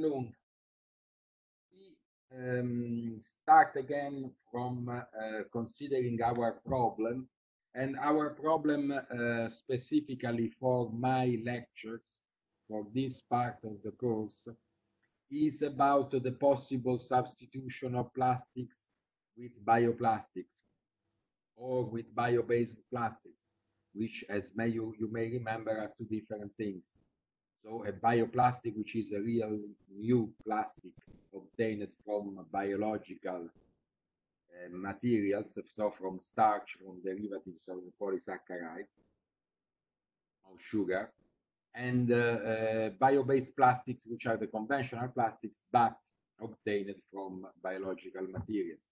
afternoon. We um, start again from uh, considering our problem and our problem uh, specifically for my lectures for this part of the course is about the possible substitution of plastics with bioplastics or with bio-based plastics, which as may you, you may remember are two different things. So a bioplastic, which is a real new plastic obtained from biological uh, materials, so from starch, from derivatives of polysaccharides, of sugar, and uh, uh, bio-based plastics, which are the conventional plastics, but obtained from biological materials.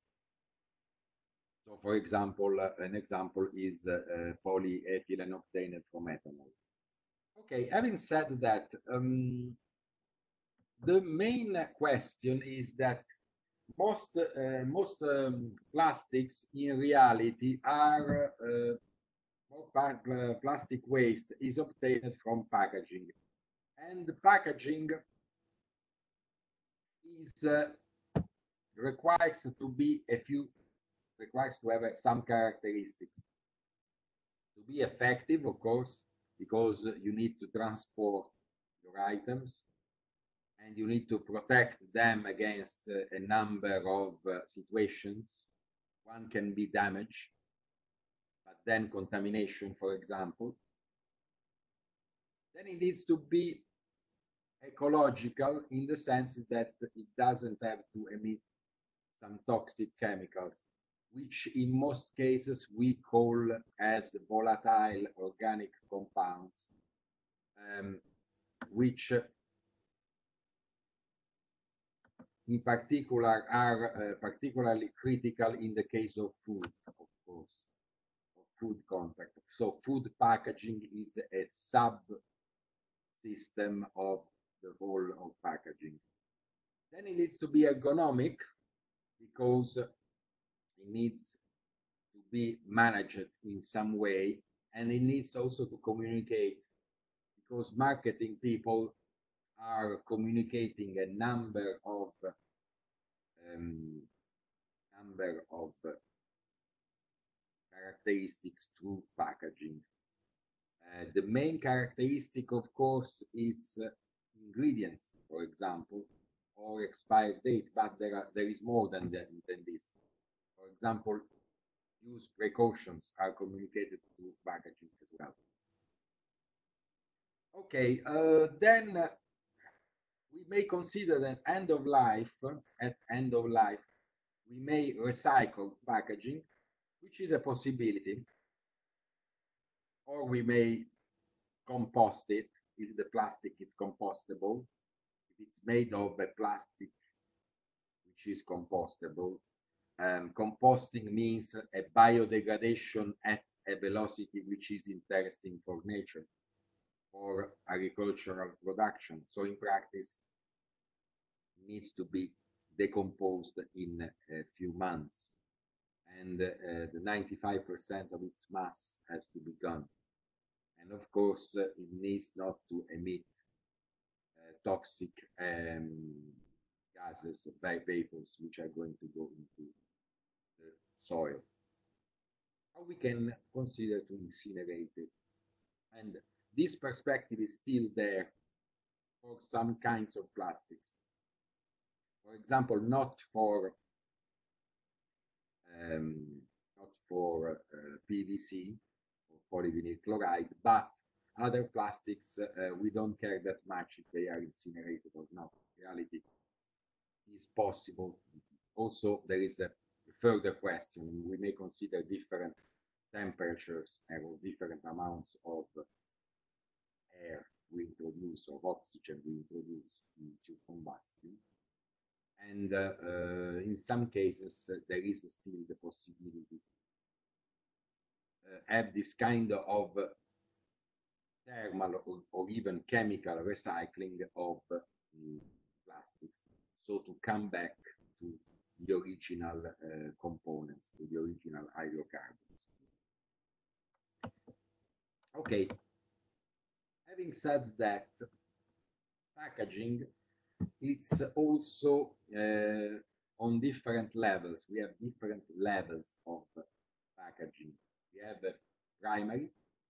So, for example, uh, an example is uh, uh, polyethylene obtained from ethanol. Okay, having said that, um, the main question is that most uh, most um, plastics in reality are uh, uh, plastic waste is obtained from packaging. And the packaging is uh, requires to be a few requires to have some characteristics. To be effective of course because you need to transport your items and you need to protect them against uh, a number of uh, situations. One can be damage, but then contamination, for example. Then it needs to be ecological in the sense that it doesn't have to emit some toxic chemicals, which in most cases we call as volatile organic compounds, um, which in particular are uh, particularly critical in the case of food, of course, of food contact. So food packaging is a sub system of the whole of packaging. Then it needs to be ergonomic because it needs to be managed in some way and it needs also to communicate because marketing people are communicating a number of um, number of characteristics through packaging. Uh, the main characteristic, of course, is uh, ingredients, for example, or expired date, but there are, there is more than, that, than this. For example, use precautions are communicated to packaging as well. Okay, uh, then we may consider that end of life, at end of life, we may recycle packaging, which is a possibility, or we may compost it if the plastic is compostable, if it's made of a plastic which is compostable. Um, composting means a biodegradation at a velocity which is interesting for nature for agricultural production. So in practice, needs to be decomposed in a few months. And uh, the 95% of its mass has to be gone. And of course, uh, it needs not to emit uh, toxic um, gases, or vapors, which are going to go into soil. How we can consider to incinerate it. And this perspective is still there for some kinds of plastics. For example, not for um, not for uh, PVC or polyvinyl chloride, but other plastics, uh, we don't care that much if they are incinerated or not. In reality, it is possible. Also, there is a further question. We may consider different temperatures and different amounts of air we introduce or oxygen we introduce into combustion. And uh, uh, in some cases, uh, there is still the possibility have this kind of thermal or, or, even chemical recycling of um, plastics. So to come back to the original uh, components, the original hydrocarbons. Okay, having said that, packaging it's also uh, on different levels. We have different levels of packaging. We have primary,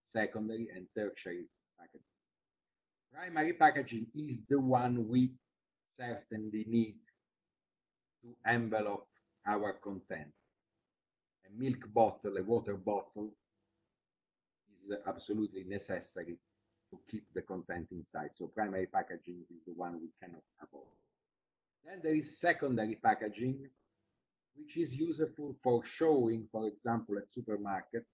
secondary, and tertiary packaging. Primary packaging is the one we certainly need to envelop our content. A milk bottle, a water bottle is absolutely necessary to keep the content inside. So primary packaging is the one we cannot avoid. Then there is secondary packaging, which is useful for showing, for example, at supermarket,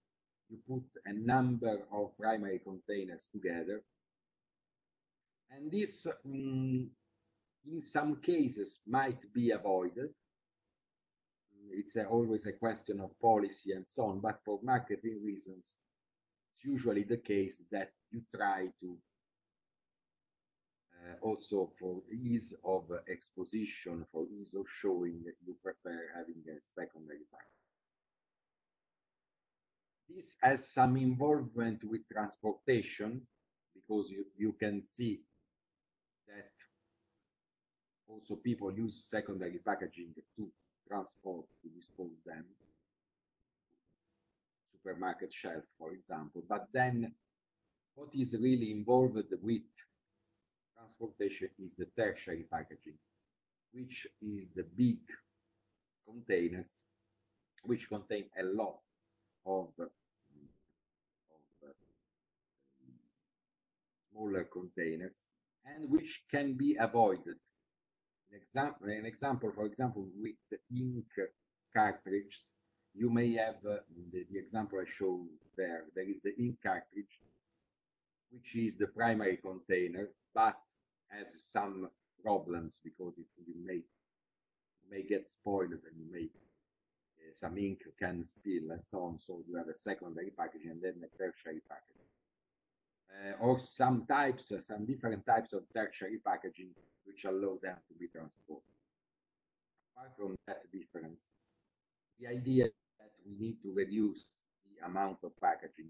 you put a number of primary containers together. And this, um, in some cases, might be avoided. It's a, always a question of policy and so on, but for marketing reasons, it's usually the case that you try to uh, also for ease of exposition, for ease of showing, that you prefer having a secondary package. This has some involvement with transportation because you, you can see that also people use secondary packaging to transport, to dispose them. Supermarket shelf, for example. But then what is really involved with transportation is the tertiary packaging, which is the big containers, which contain a lot of, of uh, smaller containers and which can be avoided. Example, an example, for example, with the ink cartridge, you may have uh, the, the example I show there. There is the ink cartridge, which is the primary container, but has some problems because it you may may get spoiled and you may uh, some ink can spill and so on. So you have a secondary package and then a tertiary packaging. Uh, or some types, uh, some different types of tertiary packaging which allow them to be transported. Apart from that difference, the idea that we need to reduce the amount of packaging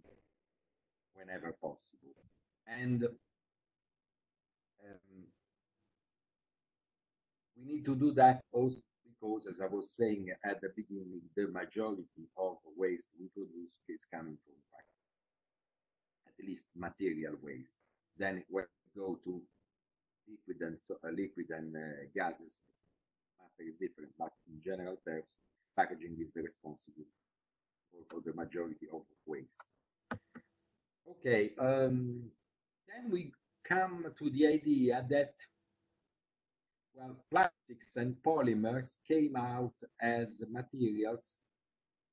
whenever possible. And um, we need to do that also because, as I was saying at the beginning, the majority of waste we produce is coming from least material waste. Then we go to liquid and so, uh, liquid and uh, gases, matter is different. But in general terms, packaging is the responsible for, for the majority of waste. Okay, um, then we come to the idea that well, plastics and polymers came out as materials.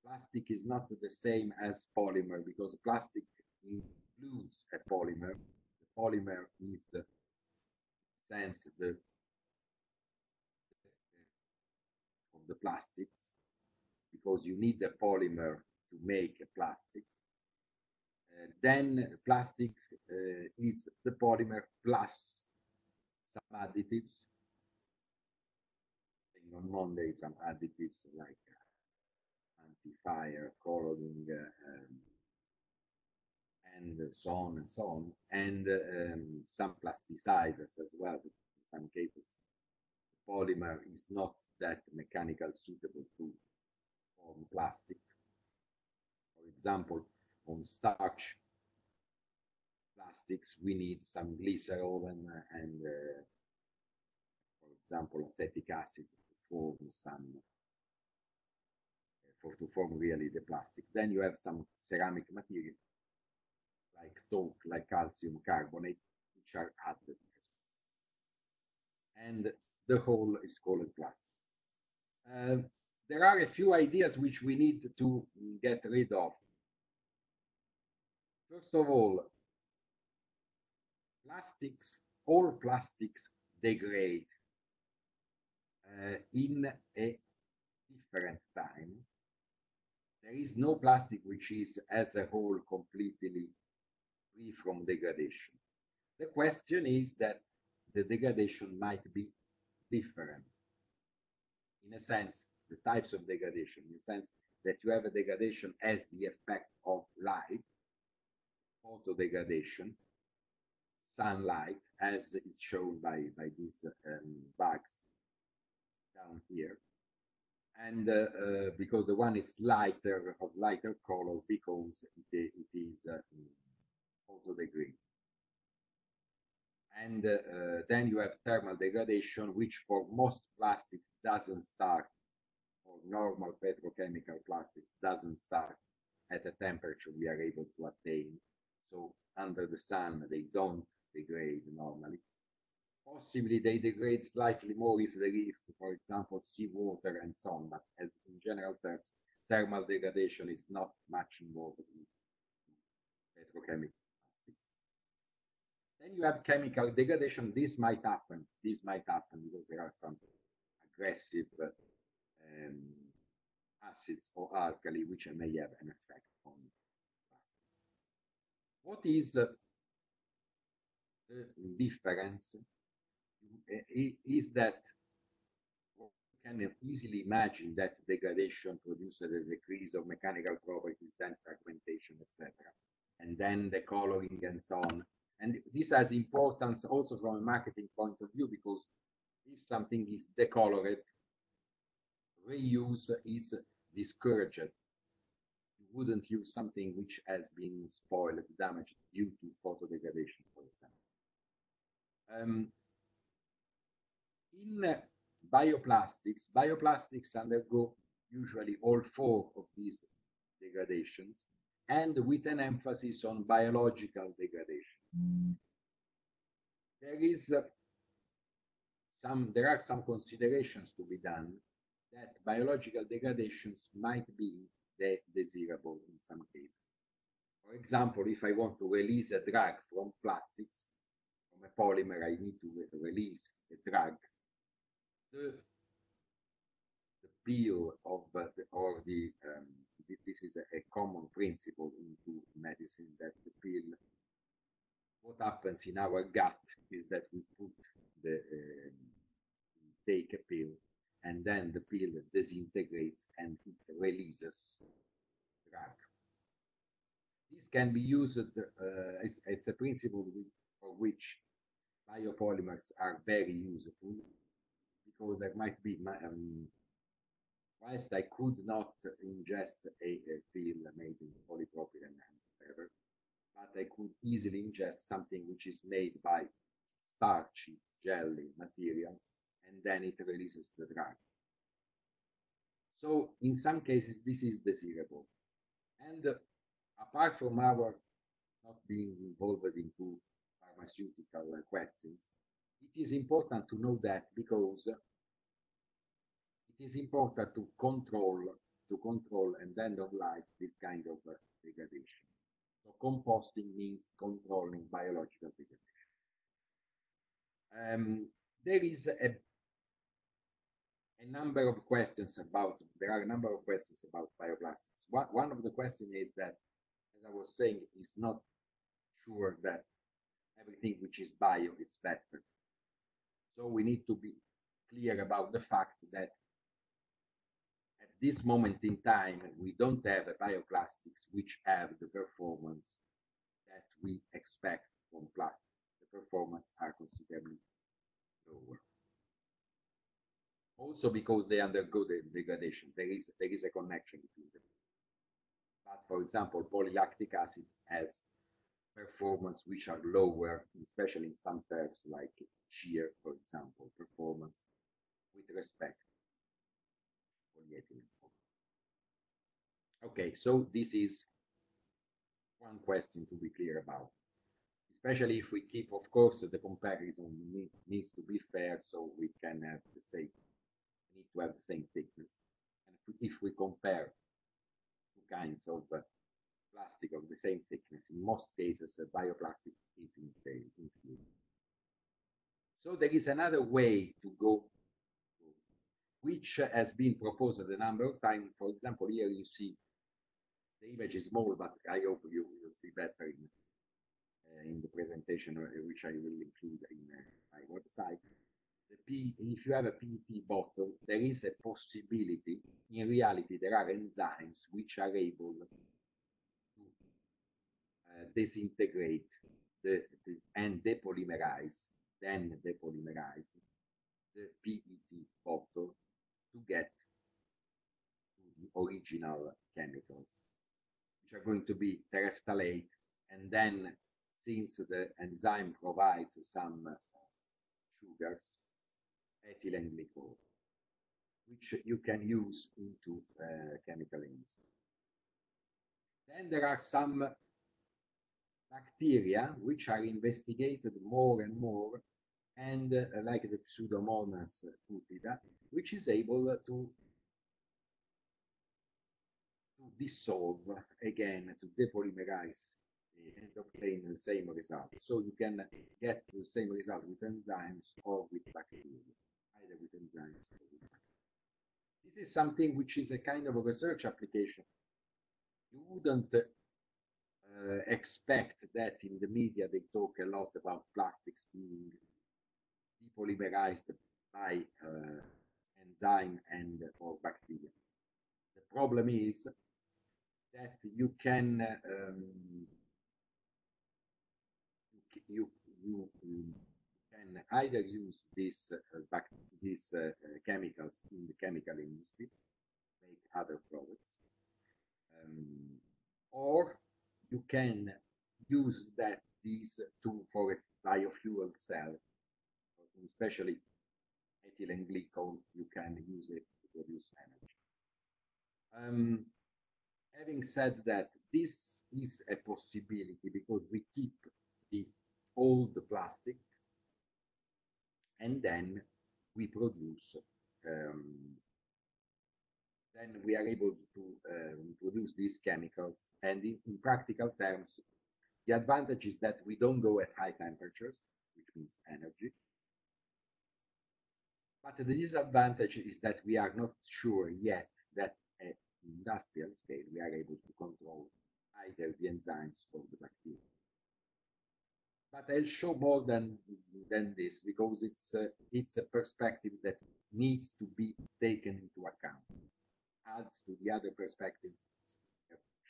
Plastic is not the same as polymer because plastic includes a polymer. The polymer is, uh, sense, the of the plastics because you need the polymer to make a plastic then plastics uh, is the polymer plus some additives. On Monday, some additives like uh, anti-fire, coloring, uh, um, and so on and so on, and um, some plasticizers as well. In some cases, polymer is not that mechanical suitable to form plastic. For example, on starch plastics, we need some glycerol and, and uh, for example, acetic acid to form some, for to form really the plastic. Then you have some ceramic materials like talc, like calcium carbonate, which are added. And the whole is called plastic. Uh, there are a few ideas which we need to get rid of. First of all, plastics, all plastics degrade uh, in a different time. There is no plastic which is as a whole completely free from degradation. The question is that the degradation might be different. In a sense, the types of degradation, in the sense that you have a degradation as the effect of light, photodegradation, sunlight as it's shown by, by these um, bugs down here. And uh, uh, because the one is lighter, of lighter color, because it, it is uh, photodegrade. And uh, then you have thermal degradation, which for most plastics doesn't start, or normal petrochemical plastics doesn't start at a temperature we are able to attain. So under the sun, they don't degrade normally. Possibly they degrade slightly more if there is, for example, seawater and so on, but as in general terms, thermal degradation is not much involved in petrochemical. Then you have chemical degradation. This might happen. This might happen because there are some aggressive um, acids or alkali which may have an effect on plastics. What is uh, the difference is that you can easily imagine that degradation produces a decrease of mechanical properties, then fragmentation, etc. And then the coloring and so on. And this has importance also from a marketing point of view because if something is decolored, reuse is discouraged. You wouldn't use something which has been spoiled, damaged due to photodegradation, for example. Um, in bioplastics, bioplastics undergo usually all four of these degradations and with an emphasis on biological degradation. There is uh, some, there are some considerations to be done that biological degradations might be de desirable in some cases. For example, if I want to release a drug from plastics, from a polymer, I need to release a drug the the peel of uh, the, or the um, this is a, a, common principle into medicine that the peel what happens in our gut is that we put the um, take a pill and then the pill disintegrates and it releases drug. This can be used uh, as, as a principle for which biopolymers are very useful because there might be, um, whilst I could not ingest a, a pill made in polypropylene and whatever, but I could easily ingest something which is made by starchy jelly material, and then it releases the drug. So in some cases, this is desirable. And uh, apart from our not being involved into pharmaceutical questions, it is important to know that because it is important to control to control and end of life this kind of uh, degradation. So composting means controlling biological degradation. Um, there is a, a number of questions about, there are a number of questions about bioplastics. One, one of the questions is that, as I was saying, it's not sure that everything which is bio is better. So we need to be clear about the fact that at this moment in time, we don't have bioplastics which have the performance that we expect from plastic. The performance are considerably lower. Also because they undergo the degradation, there is there is a connection between them. But for example, polylactic acid has performance which are lower, especially in some terms like shear, for example, performance with respect polyethylene. Okay, so this is one question to be clear about, especially if we keep, of course, the comparison needs to be fair, so we can have the same, need to have the same thickness. And if we, compare two kinds of uh, plastic of the same thickness. In most cases, a bioplastic is in included. So there is another way to go, which has been proposed a number of times. For example, here you see the image is small, but I hope you will see better in, uh, in the presentation, uh, which I will include in uh, my website. P, if you have a PET bottle, there is a possibility, in reality, there are enzymes which are able uh, disintegrate the, the and depolymerize, then depolymerize the PET bottle to get original chemicals, which are going to be terephthalate, and then since the enzyme provides some sugars, ethylene glycol, which you can use into uh, chemical industry. Then there are some bacteria which are investigated more and more and uh, like the Pseudomonas putida, which is able to dissolve again, to depolymerize and obtain the same result. So you can get the same result with enzymes or with bacteria, either with enzymes or with bacteria. This is something which is a kind of a research application. You wouldn't uh, expect that in the media they talk a lot about plastics being depolymerized by uh, enzyme and or bacteria. The problem is that you can um, you, you, you can either use these uh, these uh, chemicals in the chemical industry, make other products, um, or you can use that these to for a biofuel cell especially ethylene glycol, you can use it to produce energy. Um, having said that, this is a possibility because we keep the old plastic and then we produce um, then we are able to um, produce these chemicals and in, in, practical terms the advantage is that we don't go at high temperatures which means energy but the disadvantage is that we are not sure yet that at industrial scale we are able to control either the enzymes or the bacteria. But I'll show more than, than this because it's, uh, it's a perspective that needs to be taken into account, adds to the other perspective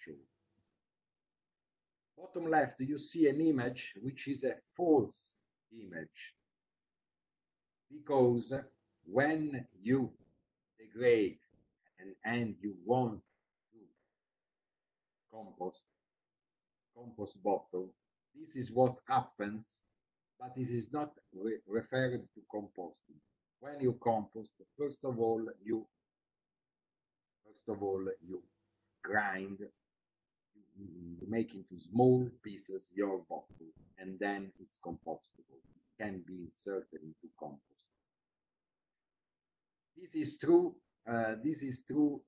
shown. Bottom left, you see an image which is a false image because when you degrade and, and you want to compost, compost bottle, this is what happens, but this is not re referred to composting. When you compost, first of all, you first of all you grind, you, make into small pieces your bottle, and then it's compostable. It can be inserted into compost. This is true. Uh, this is true,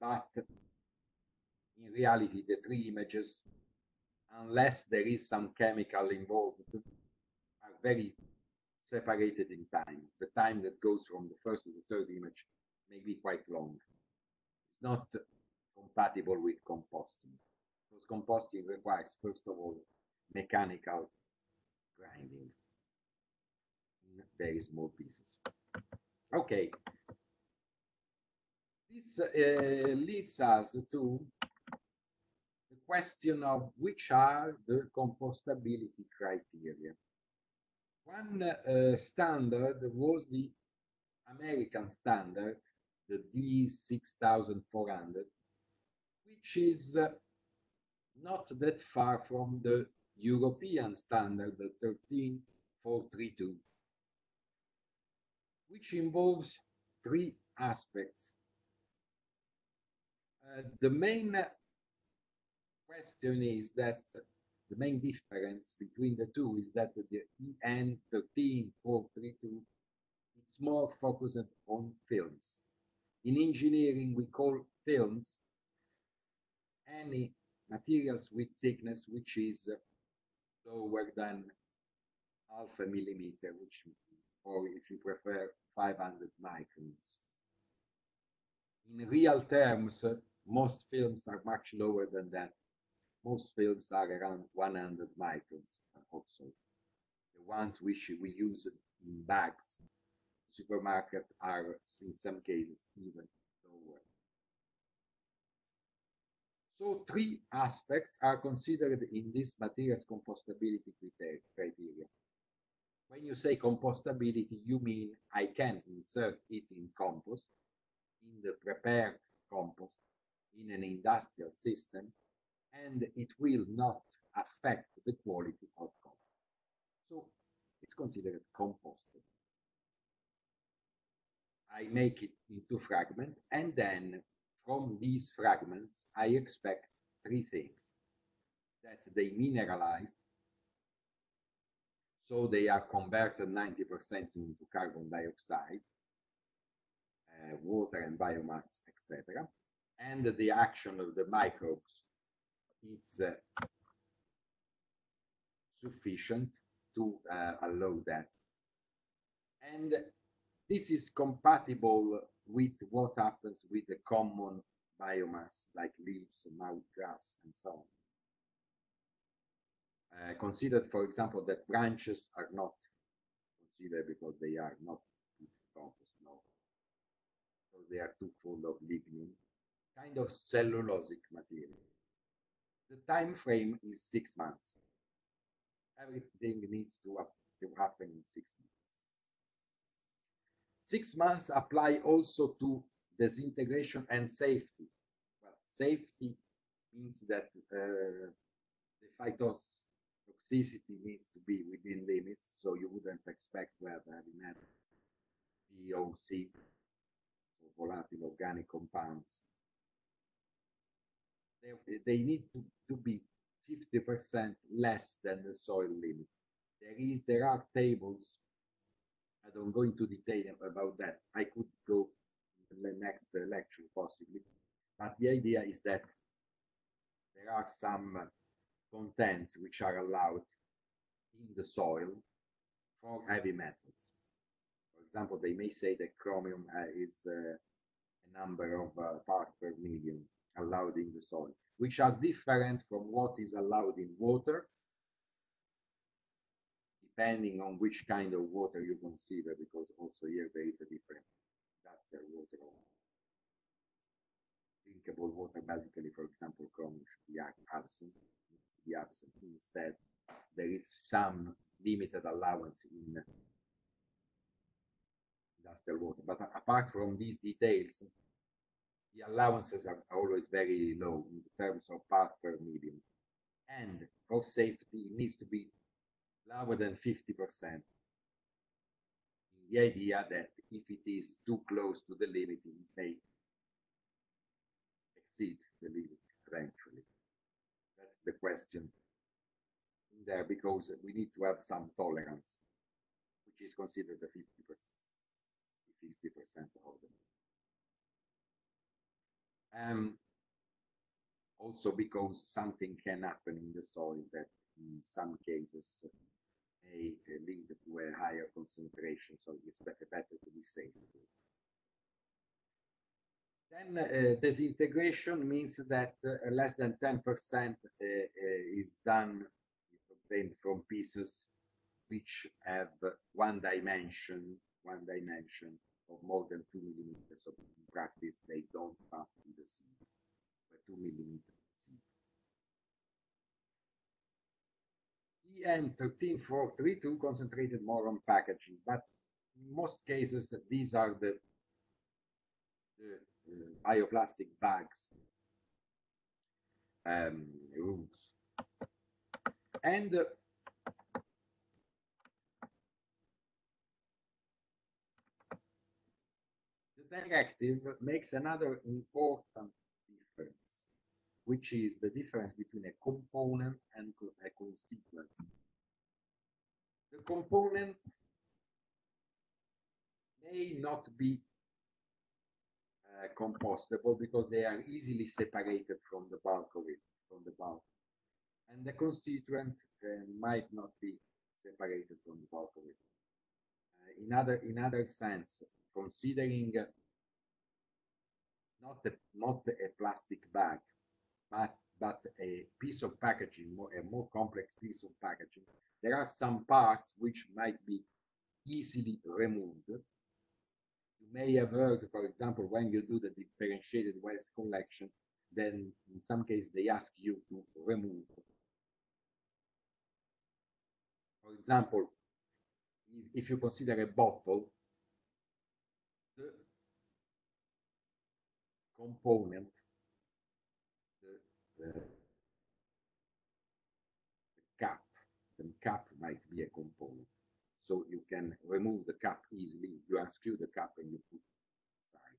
but in reality, the three images, unless there is some chemical involved, are very separated in time. The time that goes from the first to the third image may be quite long. It's not compatible with composting because composting requires, first of all, mechanical grinding in very small pieces. Okay. This uh, leads us to the question of which are the compostability criteria. One uh, standard was the American standard, the D6400, which is uh, not that far from the European standard, the 13432 which involves three aspects. Uh, the main question is that the main difference between the two is that the EN 13432 it's more focused on films. In engineering, we call films any materials with thickness which is lower than half a millimeter, which or if you prefer, 500 microns. In real terms, most films are much lower than that. Most films are around 100 microns also. The ones which we use in bags, supermarket are in some cases even lower. So three aspects are considered in this materials compostability criteria. When you say compostability, you mean I can insert it in compost, in the prepared compost, in an industrial system, and it will not affect the quality of compost. So it's considered composted. I make it into fragments, and then from these fragments, I expect three things. That they mineralize, so they are converted 90% into carbon dioxide, uh, water and biomass, etc. And the action of the microbes is uh, sufficient to uh, allow that. And this is compatible with what happens with the common biomass like leaves, mouth grass, and so on. Uh, considered, for example, that branches are not considered because they are not compost, no, because they are too full of lignin, kind of cellulosic material. The time frame is six months. Everything needs to, to happen in six months. Six months apply also to disintegration and safety. Well, safety means that uh, the phytotoxicity needs to be within limits, so you wouldn't expect to have heavy metals, VOC, so volatile organic compounds. They, they need to, to be 50% less than the soil limit. There is there are tables I don't go into detail about that. I could go in the next lecture possibly. But the idea is that there are some contents which are allowed in the soil for heavy metals. For example, they may say that chromium uh, is uh, a number of uh, parts per million allowed in the soil, which are different from what is allowed in water depending on which kind of water you consider, because also here there is a different industrial water drinkable water. Basically, for example, chromium should be absent, be absent. Instead, there is some limited allowance in industrial water. But apart from these details, the allowances are always very low in terms of part per million. And for safety, it needs to be lower than 50%. The idea that if it is too close to the limit, it may exceed the limit eventually. The question there because we need to have some tolerance, which is considered the 50%, 50% of them. Um, also because something can happen in the soil that in some cases may lead to a higher concentration, so it's better, better to be safe. Then uh, disintegration means that uh, less than 10% uh, uh, is done obtained from pieces which have one dimension, one dimension of more than two millimeters. So in practice, they don't pass through the sieve, but two millimeters EN13432 concentrated more on packaging, but in most cases, these are the, the bioplastic bags um, rules. And uh, the directive makes another important difference, which is the difference between a component and a constituent. The component may not be uh, compostable because they are easily separated from the bulk of it, from the bulk. And the constituent uh, might not be separated from the bulk of it. Uh, in other in other sense, considering not a, not a plastic bag, but, but a piece of packaging, more, a more complex piece of packaging, there are some parts which might be easily removed. May have heard, for example, when you do the differentiated waste collection, then in some case they ask you to remove. For example, if, if you consider a bottle, the component, the, the, the cap, the cap might be a component. So you can remove the cap easily. You unscrew the cap and you put aside.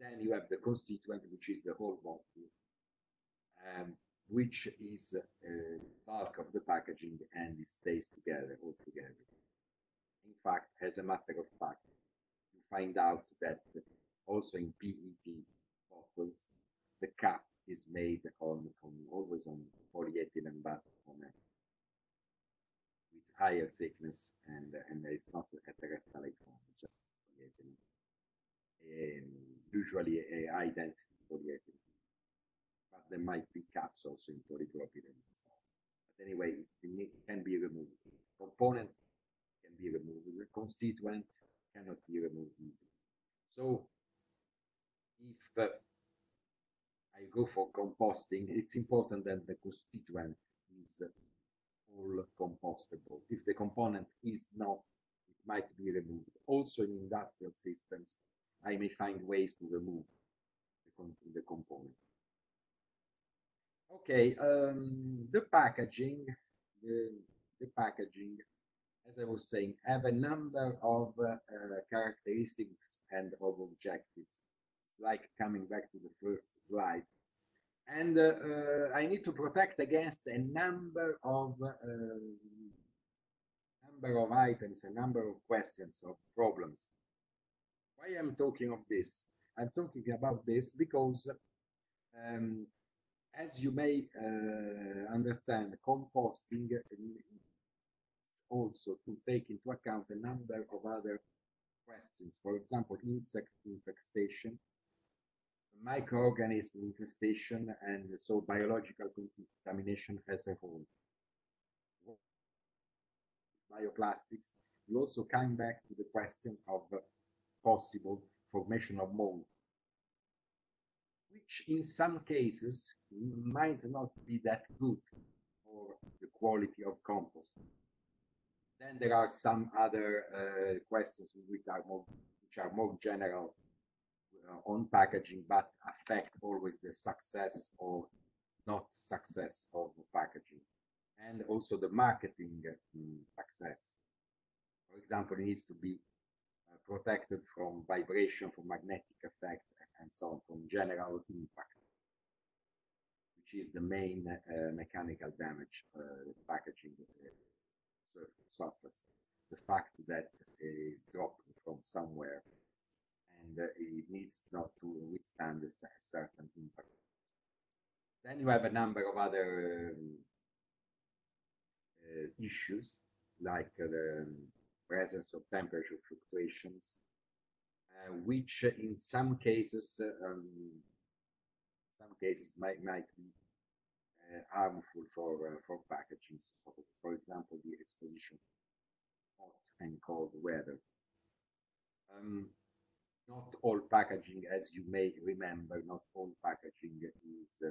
Then you have the constituent, which is the whole bottle, um, which is uh, bulk of the packaging and it stays together all together. In fact, as a matter of fact, you find out that also in PET bottles, the cap is made on, on always on polyethylene, but on a higher thickness and and it's not a terephthalic form, polyethylene. Um, usually a high density polyethylene but there might be caps also in polypropylene. But anyway, it, can be removed. Component can be removed. The constituent cannot be removed easily. So if uh, I go for composting, it's important that the constituent is uh, all compostable. If the component is not, it might be removed. Also in industrial systems, I may find ways to remove the, the component. Okay, um, the packaging, the, the packaging, as I was saying, have a number of uh, uh, characteristics and of objectives, like coming back to the first slide. And uh, uh I need to protect against a number of uh, number of items, a number of questions, of problems. Why I'm talking of this? I'm talking about this because um, as you may uh, understand, composting also to take into account a number of other questions. For example, insect infestation, microorganism infestation, and so biological contamination as a whole. Bioplastics, you also come back to the question of possible formation of mold which in some cases might not be that good for the quality of compost. Then there are some other uh, questions which are more which are more general on packaging, but affect always the success or not success of packaging, and also the marketing um, success. For example, it needs to be uh, protected from vibration, from magnetic effect, and so on from general impact, which is the main uh, mechanical damage uh, packaging uh, surface. The fact that it is dropped from somewhere and uh, it needs not to withstand a certain impact. Then you have a number of other um, uh, issues like uh, the presence of temperature fluctuations, uh, which in some cases, uh, um, some cases might, might be uh, harmful for for packaging. So, for example, the exposition hot and cold weather. Um, not all packaging, as you may remember, not all packaging is uh,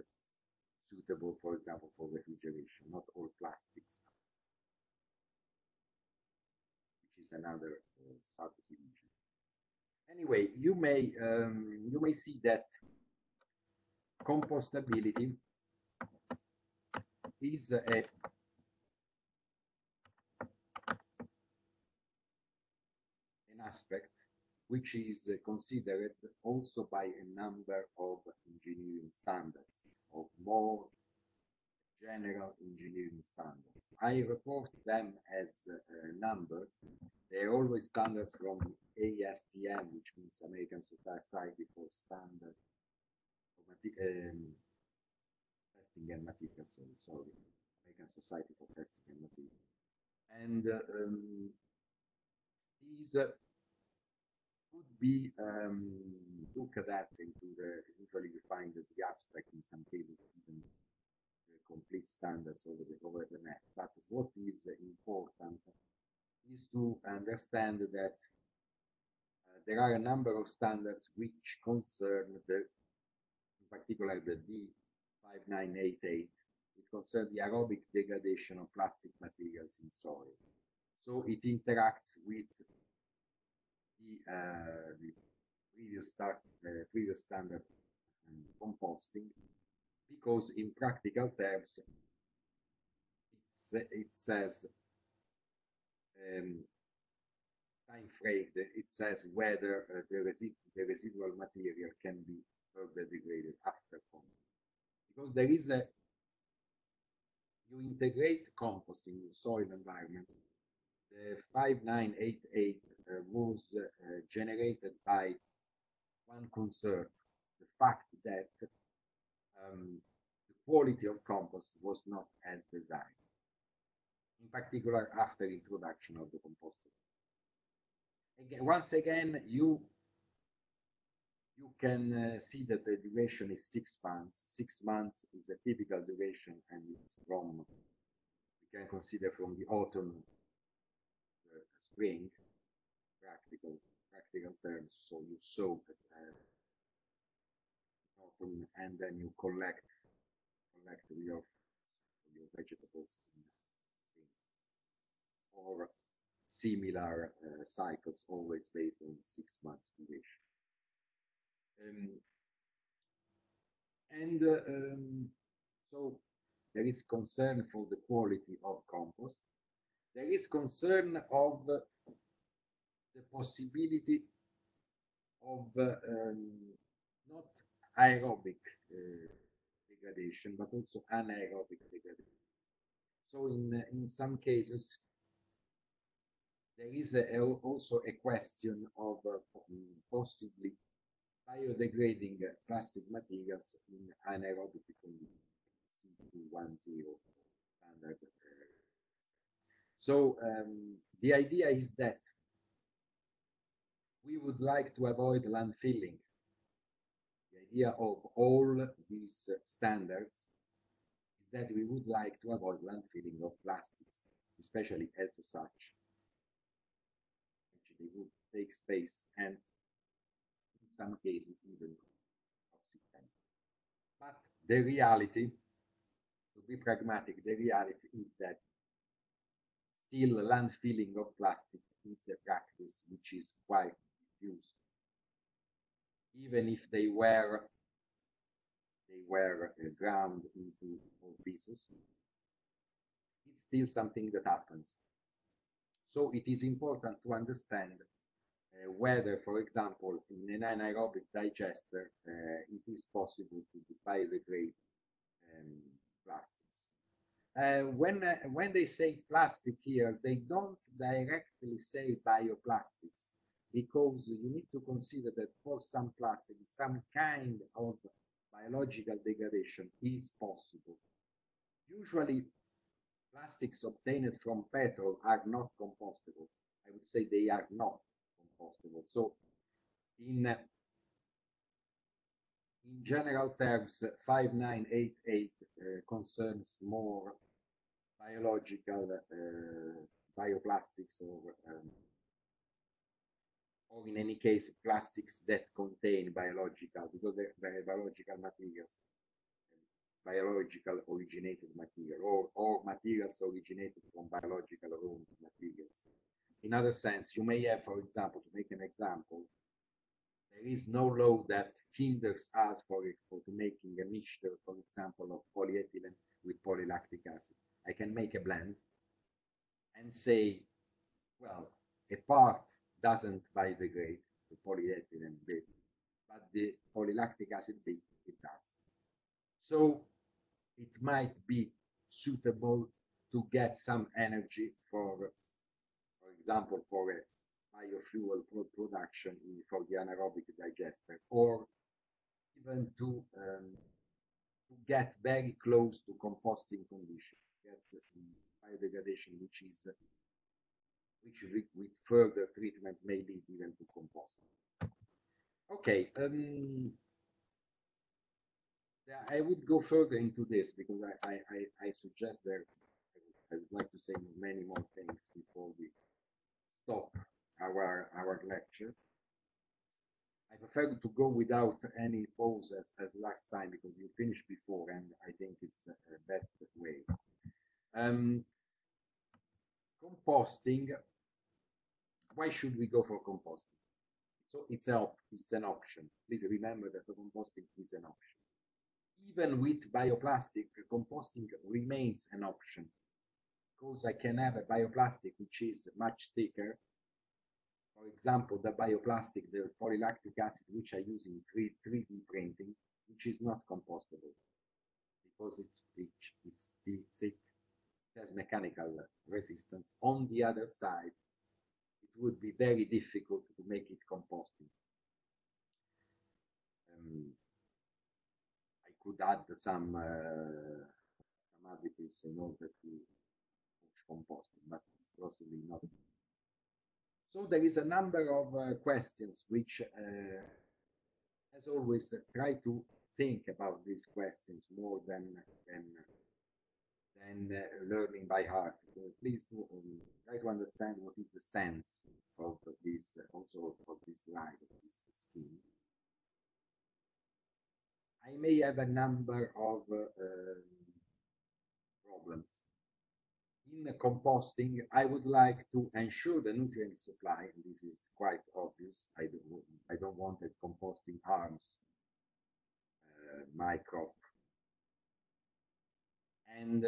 suitable, for example, for refrigeration. Not all plastics, which is another uh, issue anyway, you may um, you may see that compostability is a an aspect which is considered also by a number of engineering standards of more general engineering standards. I report them as uh, numbers. They're always standards from ASTM, which means American Society for Standard um, Testing and Materials. Sorry, American Society for Testing and Materials. And uh, um, these uh, could be um, looked at into the usually you find that the abstract in some cases even complete standards over the, over the net. But what is important is to understand that uh, there are a number of standards which concern the in particular the D5988, it concerns the aerobic degradation of plastic materials in soil. So it interacts with the, uh, the previous, start, uh, previous standard composting because in practical terms it says um, time frame it says whether uh, the, resi the residual material can be further degraded after composting. Because there is a you integrate composting in the soil environment the 5988 uh, was uh, generated by one concern the fact that um, the quality of compost was not as designed, in particular after introduction of the composter. Again, once again, you you can uh, see that the duration is six months. Six months is a typical duration, and it's from we can consider from the autumn, the spring, practical practical terms. So you sow uh, and then you collect collect your your vegetables in spring. Or similar uh, cycles always based on six months duration. Um, and uh, um, so there is concern for the quality of compost. There is concern of the possibility of uh, um, not aerobic uh, degradation, but also anaerobic degradation. So in, in some cases, there is a, also a question of uh, possibly biodegrading plastic materials in anaerobic conditions, C210 standard. So um, the idea is that we would like to avoid landfilling The idea of all these standards is that we would like to avoid landfilling of plastics, especially as such. Actually, would take space and in some cases even toxic But the reality, to be pragmatic, the reality is that still landfilling of plastic is a practice which is quite diffuse even if they were they were uh, ground into pieces, it's still something that happens. So it is important to understand uh, whether, for example, in an anaerobic digester, uh, it is possible to biodegrade um, plastics. Uh, when, uh, when they say plastic here, they don't directly say bioplastics because you need to consider that for some plastics, some kind of biological degradation is possible. Usually, plastics obtained from petrol are not compostable. I would say they are not compostable. So, in in general terms, 5988 uh, concerns more biological uh, bioplastics or um, or in any case plastics that contain biological because they're, biological materials biological originated material or, or materials originated from biological raw materials. In other sense you may have for example to make an example there is no law that hinders us for, for making a mixture for example of polyethylene with polylactic acid. I can make a blend and say well a part doesn't biodegrade the polyethylene bit, but the polylactic acid bit, it does. So it might be suitable to get some energy for, for example, for a biofuel production for the anaerobic digester, or even to, um, to get very close to composting conditions, get the biodegradation, which is which with further treatment may lead even to composting. Okay, um, I would go further into this because I, I, I, suggest that I would like to say many more things before we stop our, our lecture. I prefer to go without any pause as, as last time because you finished before and I think it's the best way. Um, composting, why should we go for composting? So it's, a, it's an option. Please remember that the composting is an option. Even with bioplastic, composting remains an option because I can have a bioplastic which is much thicker for example, the bioplastic, the polylactic acid, which I use in 3, 3D printing, which is not compostable because it, it, it's, it's, it has mechanical resistance. On the other side, it would be very difficult to make it composting. Um, I could add some uh, some additives in order to push composting, but it's possibly not so there is a number of uh, questions which, uh, as always, uh, try to think about these questions more than than than uh, learning by heart. please do, um, try to understand what is the sense of this, uh, also of this slide, of this scheme. I may have a number of uh, um, problems in the composting, I would like to ensure the nutrient supply. This is quite obvious. I don't, I don't want that composting harms uh, my crop. And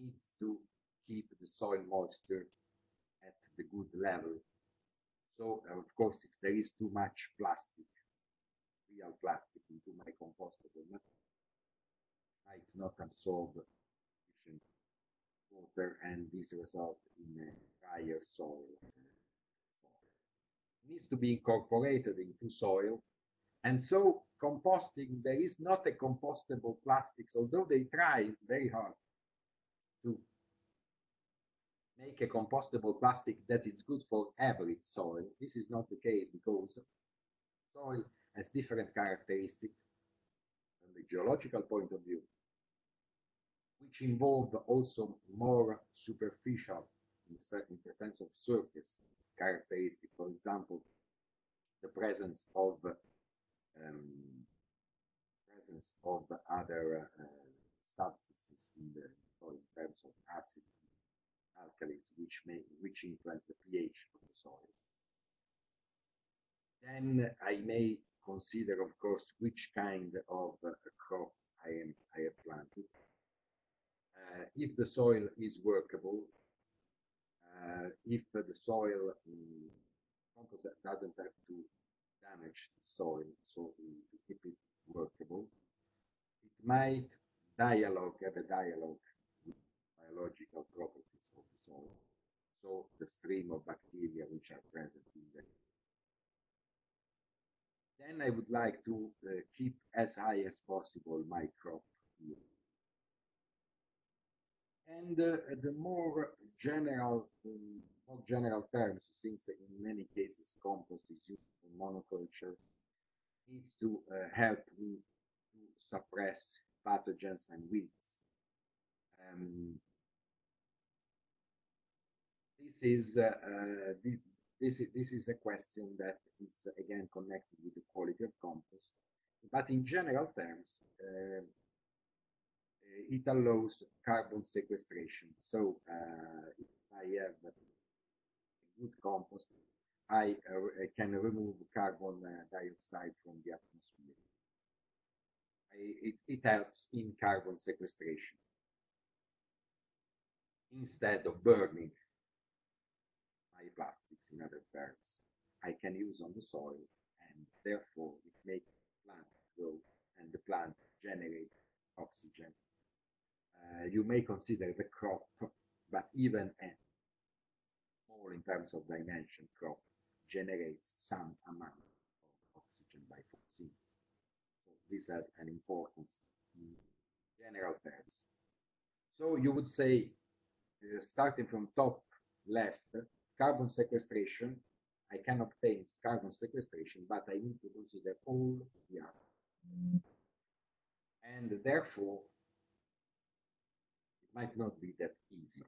needs to keep the soil moisture at the good level. So, uh, of course, if there is too much plastic, real plastic into my compostable might not absorb water and this result in a drier soil. It needs to be incorporated into soil. And so composting, there is not a compostable plastics, although they try very hard to make a compostable plastic that is good for every soil. This is not the case because soil has different characteristics from the geological point of view which involve also more superficial in, the sense of surface characteristic. For example, the presence of um, presence of other uh, substances in the in terms of acid alkalis which may which influence the pH of the soil. Then I may consider, of course, which kind of uh, crop I am I have planted uh, if the soil is workable, uh, if the soil um, compost doesn't have to damage the soil, so to keep it workable, it might dialogue, have a dialogue biological properties of the soil. So the stream of bacteria which are present in there. Then I would like to uh, keep as high as possible my crop yield. And uh, the more general, um, more general terms, since in many cases compost is used for monoculture, needs to uh, help me to suppress pathogens and weeds. Um, this is uh, this is this is a question that is again connected with the quality of compost, but in general terms, uh, it allows carbon sequestration. So uh, if I have good compost, I uh, can remove carbon uh, dioxide from the atmosphere. I, it, it helps in carbon sequestration instead of burning my plastics, in other terms. I can use on the soil and therefore it makes plant grow and the plant generate oxygen uh, you may consider the crop, but even a small in terms of dimension crop generates some amount of oxygen by photosynthesis. So this has an importance in general terms. So you would say, uh, starting from top left, carbon sequestration, I can obtain carbon sequestration, but I need to consider all the others. And therefore, it might not be that easy.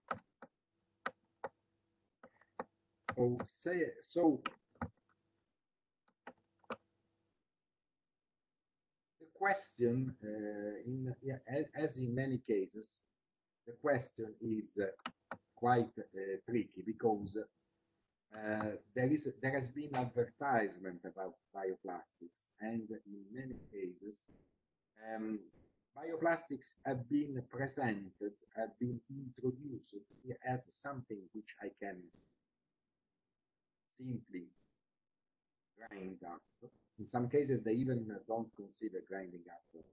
So, say, so the question, uh, in, yeah, as in many cases, the question is uh, quite uh, tricky because uh, there is there has been advertisement about bioplastics, and in many cases, um, bioplastics have been presented, have been introduced as something which I can simply grind up. In some cases, they even don't consider grinding up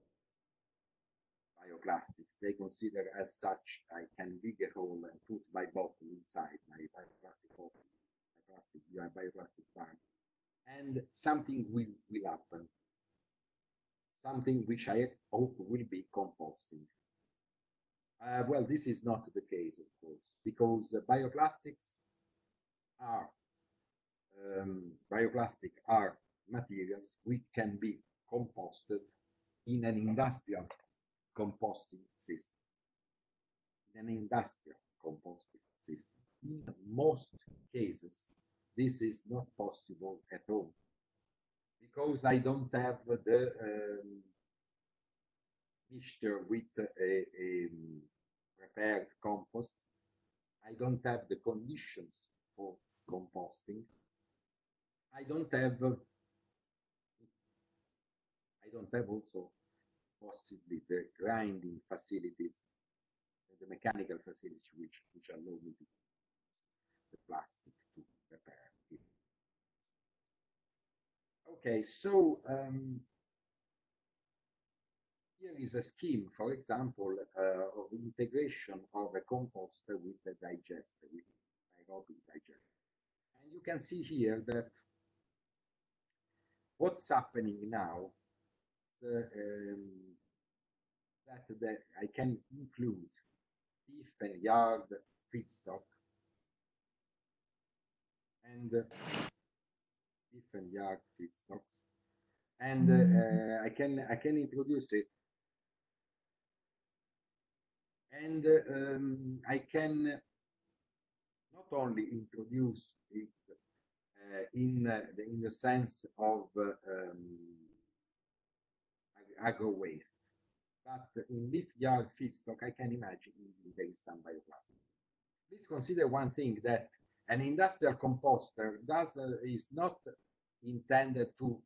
bioplastics. They consider as such, I can dig a hole and put my bottle inside, my bioplastic bottle, my bioplastic bag, and something will, will happen. Something which I hope will be composting. Uh, well, this is not the case, of course, because uh, bioplastics are um, bioplastic are materials which can be composted in an industrial composting system. In an industrial composting system. In most cases, this is not possible at all because I don't have the um, mixture with a, a um, prepared compost. I don't have the conditions for composting. I don't have I don't have also possibly the grinding facilities, the mechanical facilities which, which allow me to the plastic to prepare it. Okay, so um, here is a scheme, for example, uh, of integration of a composter with the digester, with aerobic digester. And you can see here that what's happening now um, that, that I can include beef and yard feedstock and uh, and yard feedstocks and uh, I can I can introduce it and uh, um, I can not only introduce it uh, in uh, the, in the sense of uh, um, agro waste. But in leaf yard feedstock, I can imagine easily there is some bioplastic. Please consider one thing that an industrial composter does uh, is not intended to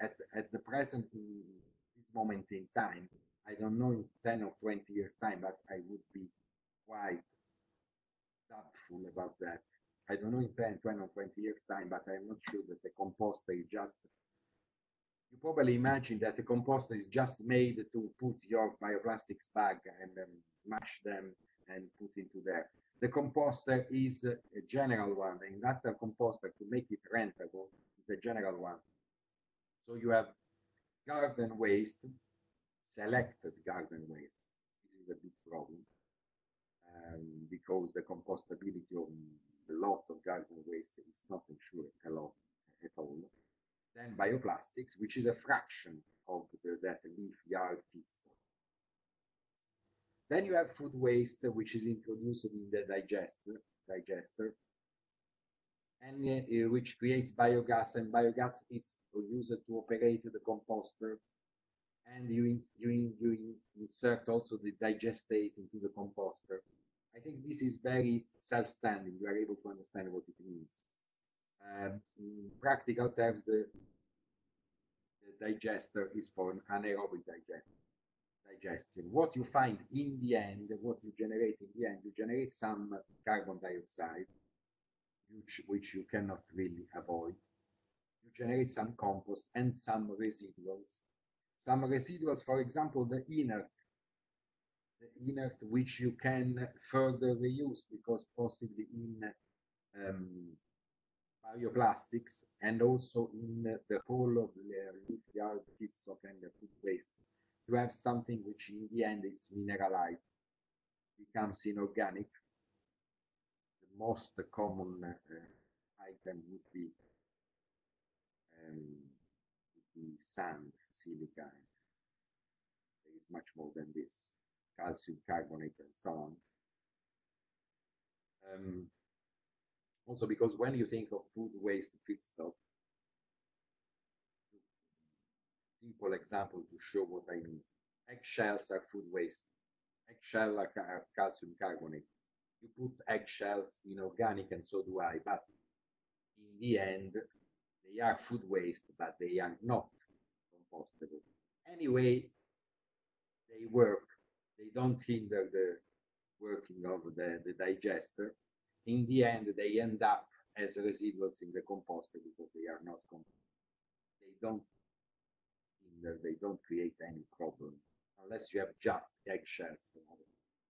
at, at the present this moment in time. I don't know in 10 or 20 years time, but I would be quite doubtful about that. I don't know in 10, 20 or 20 years time, but I'm not sure that the composter is just you probably imagine that the composter is just made to put your bioplastics bag and um, mash them and put into there. The composter is a general one. The industrial composter, to make it rentable, is a general one. So you have garden waste, selected garden waste. This is a big problem um, because the compostability of a lot of garden waste is not ensured a lot at all then bioplastics, which is a fraction of the, that leaf yard feedstock. Then you have food waste, which is introduced in the digester, digester and uh, which creates biogas, and biogas is used to operate the composter. And you, you, you insert also the digestate into the composter. I think this is very self-standing. You are able to understand what it means. Um, in practical terms, the, the digester is for an anaerobic digest, digestion. What you find in the end, what you generate in the end, you generate some carbon dioxide, which, which you cannot really avoid. You generate some compost and some residuals. Some residuals, for example, the inert, the inert which you can further reuse because possibly in um, bioplastics and also in the whole of the yard feedstock and the food waste to have something which in the end is mineralized, becomes inorganic. The most common uh, item would be, um, sand, silica. There is much more than this, calcium carbonate and so on. Um, also, because when you think of food waste feedstock, simple example to show what I mean. Eggshells are food waste. Eggshell are, calcium carbonate. You put eggshells in organic, and so do I. But in the end, they are food waste, but they are not compostable. Anyway, they work. They don't hinder the working of the, the digester. In the end, they end up as residuals in the composter because they are not they don't hinder, they don't create any problem unless you have just eggshells. In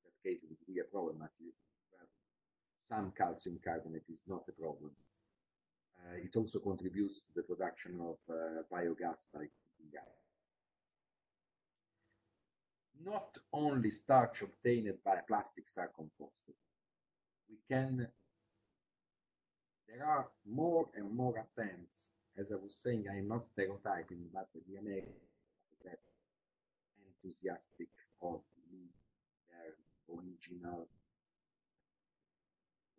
that case, it would be a problem. Well, some calcium carbonate is not a problem. Uh, it also contributes to the production of uh, biogas by gas. Not only starch obtained by plastics are composted. We can there are more and more attempts, as I was saying, I'm not stereotyping, but the Americans that enthusiastic of their original,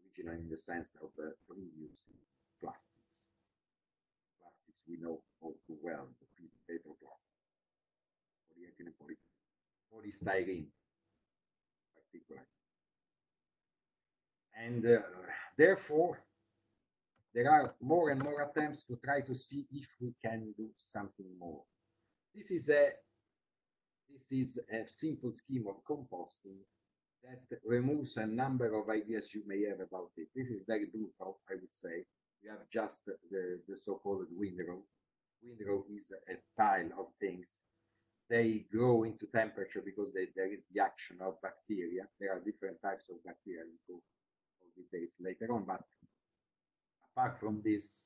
original in the sense of the reusing plastics. Plastics we know all too well, the paper plastic, polyethylene, poly, polystyrene, particularly. And uh, therefore, there are more and more attempts to try to see if we can do something more. This is a this is a simple scheme of composting that removes a number of ideas you may have about it. This is very brutal, I would say. You have just the, the so-called windrow. Windrow is a pile of things. They grow into temperature because they, there is the action of bacteria. There are different types of bacteria. We'll go all details later on, but apart from this,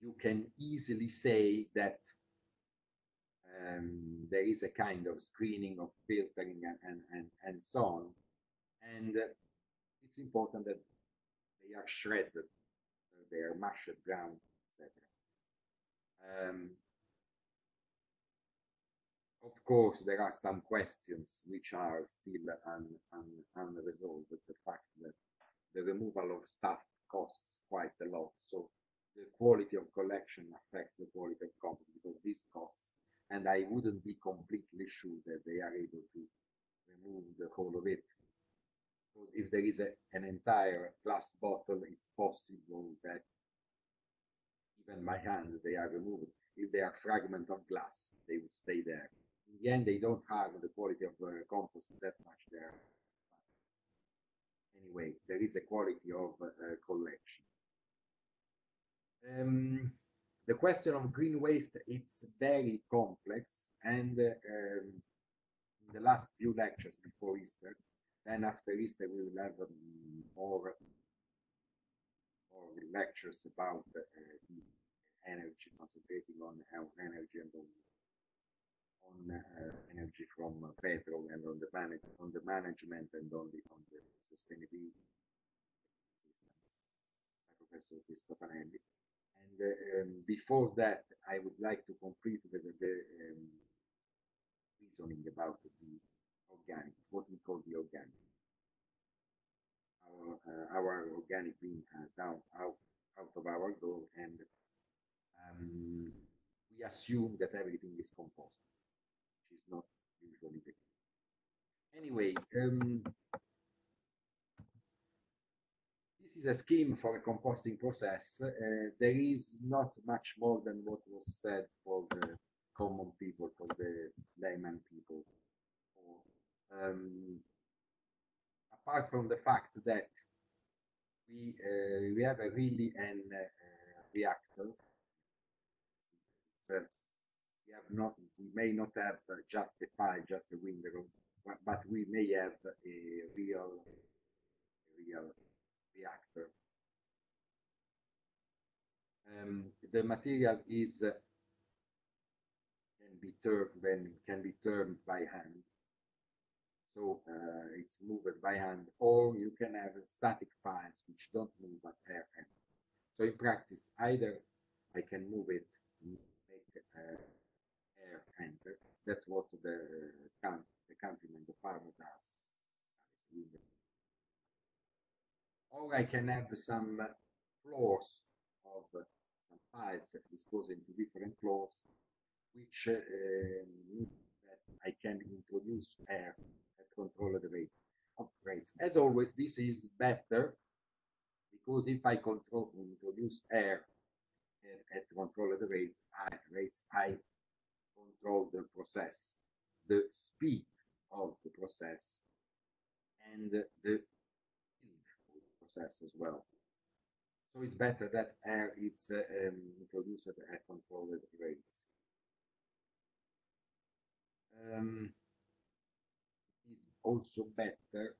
you can easily say that um, there is a kind of screening of filtering and, and, and, and so on. And uh, it's important that they are shredded, uh, they are mashed down, etc. Um, of course, there are some questions which are still un, un, unresolved. The fact that the removal of stuff costs quite a lot. So the quality of collection affects the quality of compost because these costs, and I wouldn't be completely sure that they are able to remove the whole of it. Because if there is a, an entire glass bottle, it's possible that even by hand they are removed. If they are fragment of glass, they would stay there. In the end, they don't have the quality of the compost that much there anyway, there is a quality of uh, collection. Um, the question of green waste it's very complex and um, in the last few lectures before Easter then after Easter we will have um, more, more lectures about uh, energy concentrating on energy and on on uh, energy from uh, petrol and on the manage on the management and on the on the sustainability by Professor Cristofanelli. And uh, um, before that, I would like to complete the, the, the um, reasoning about the organic, what we call the organic. Our, uh, our organic being uh, down out, out of our goal, and um, we assume that everything is composted which is not usually the case. Anyway, um, this is a scheme for a composting process. Uh, there is not much more than what was said for the common people, for the layman people. Um, apart from the fact that we uh, we have a really an uh, reactor. It's a we have not we may not have uh, just a just a windrow, but, but we may have a real a real reactor. Um, the material is uh, can be turned when can be turned by hand. So uh, it's moved by hand, or you can have static piles which don't move air hand. So in practice, either I can move it, make uh, enter. That's what the the countryman, the farmer does. Or I can have some floors of some files disposed into different floors, which uh, I can introduce air at controlled rate of rates. As always, this is better because if I control introduce air at, at controlled rate, I, rates, I control the process, the speed of the process, and the process as well. So it's better that air is uh, um, introduced at controlled rates. Um, is also better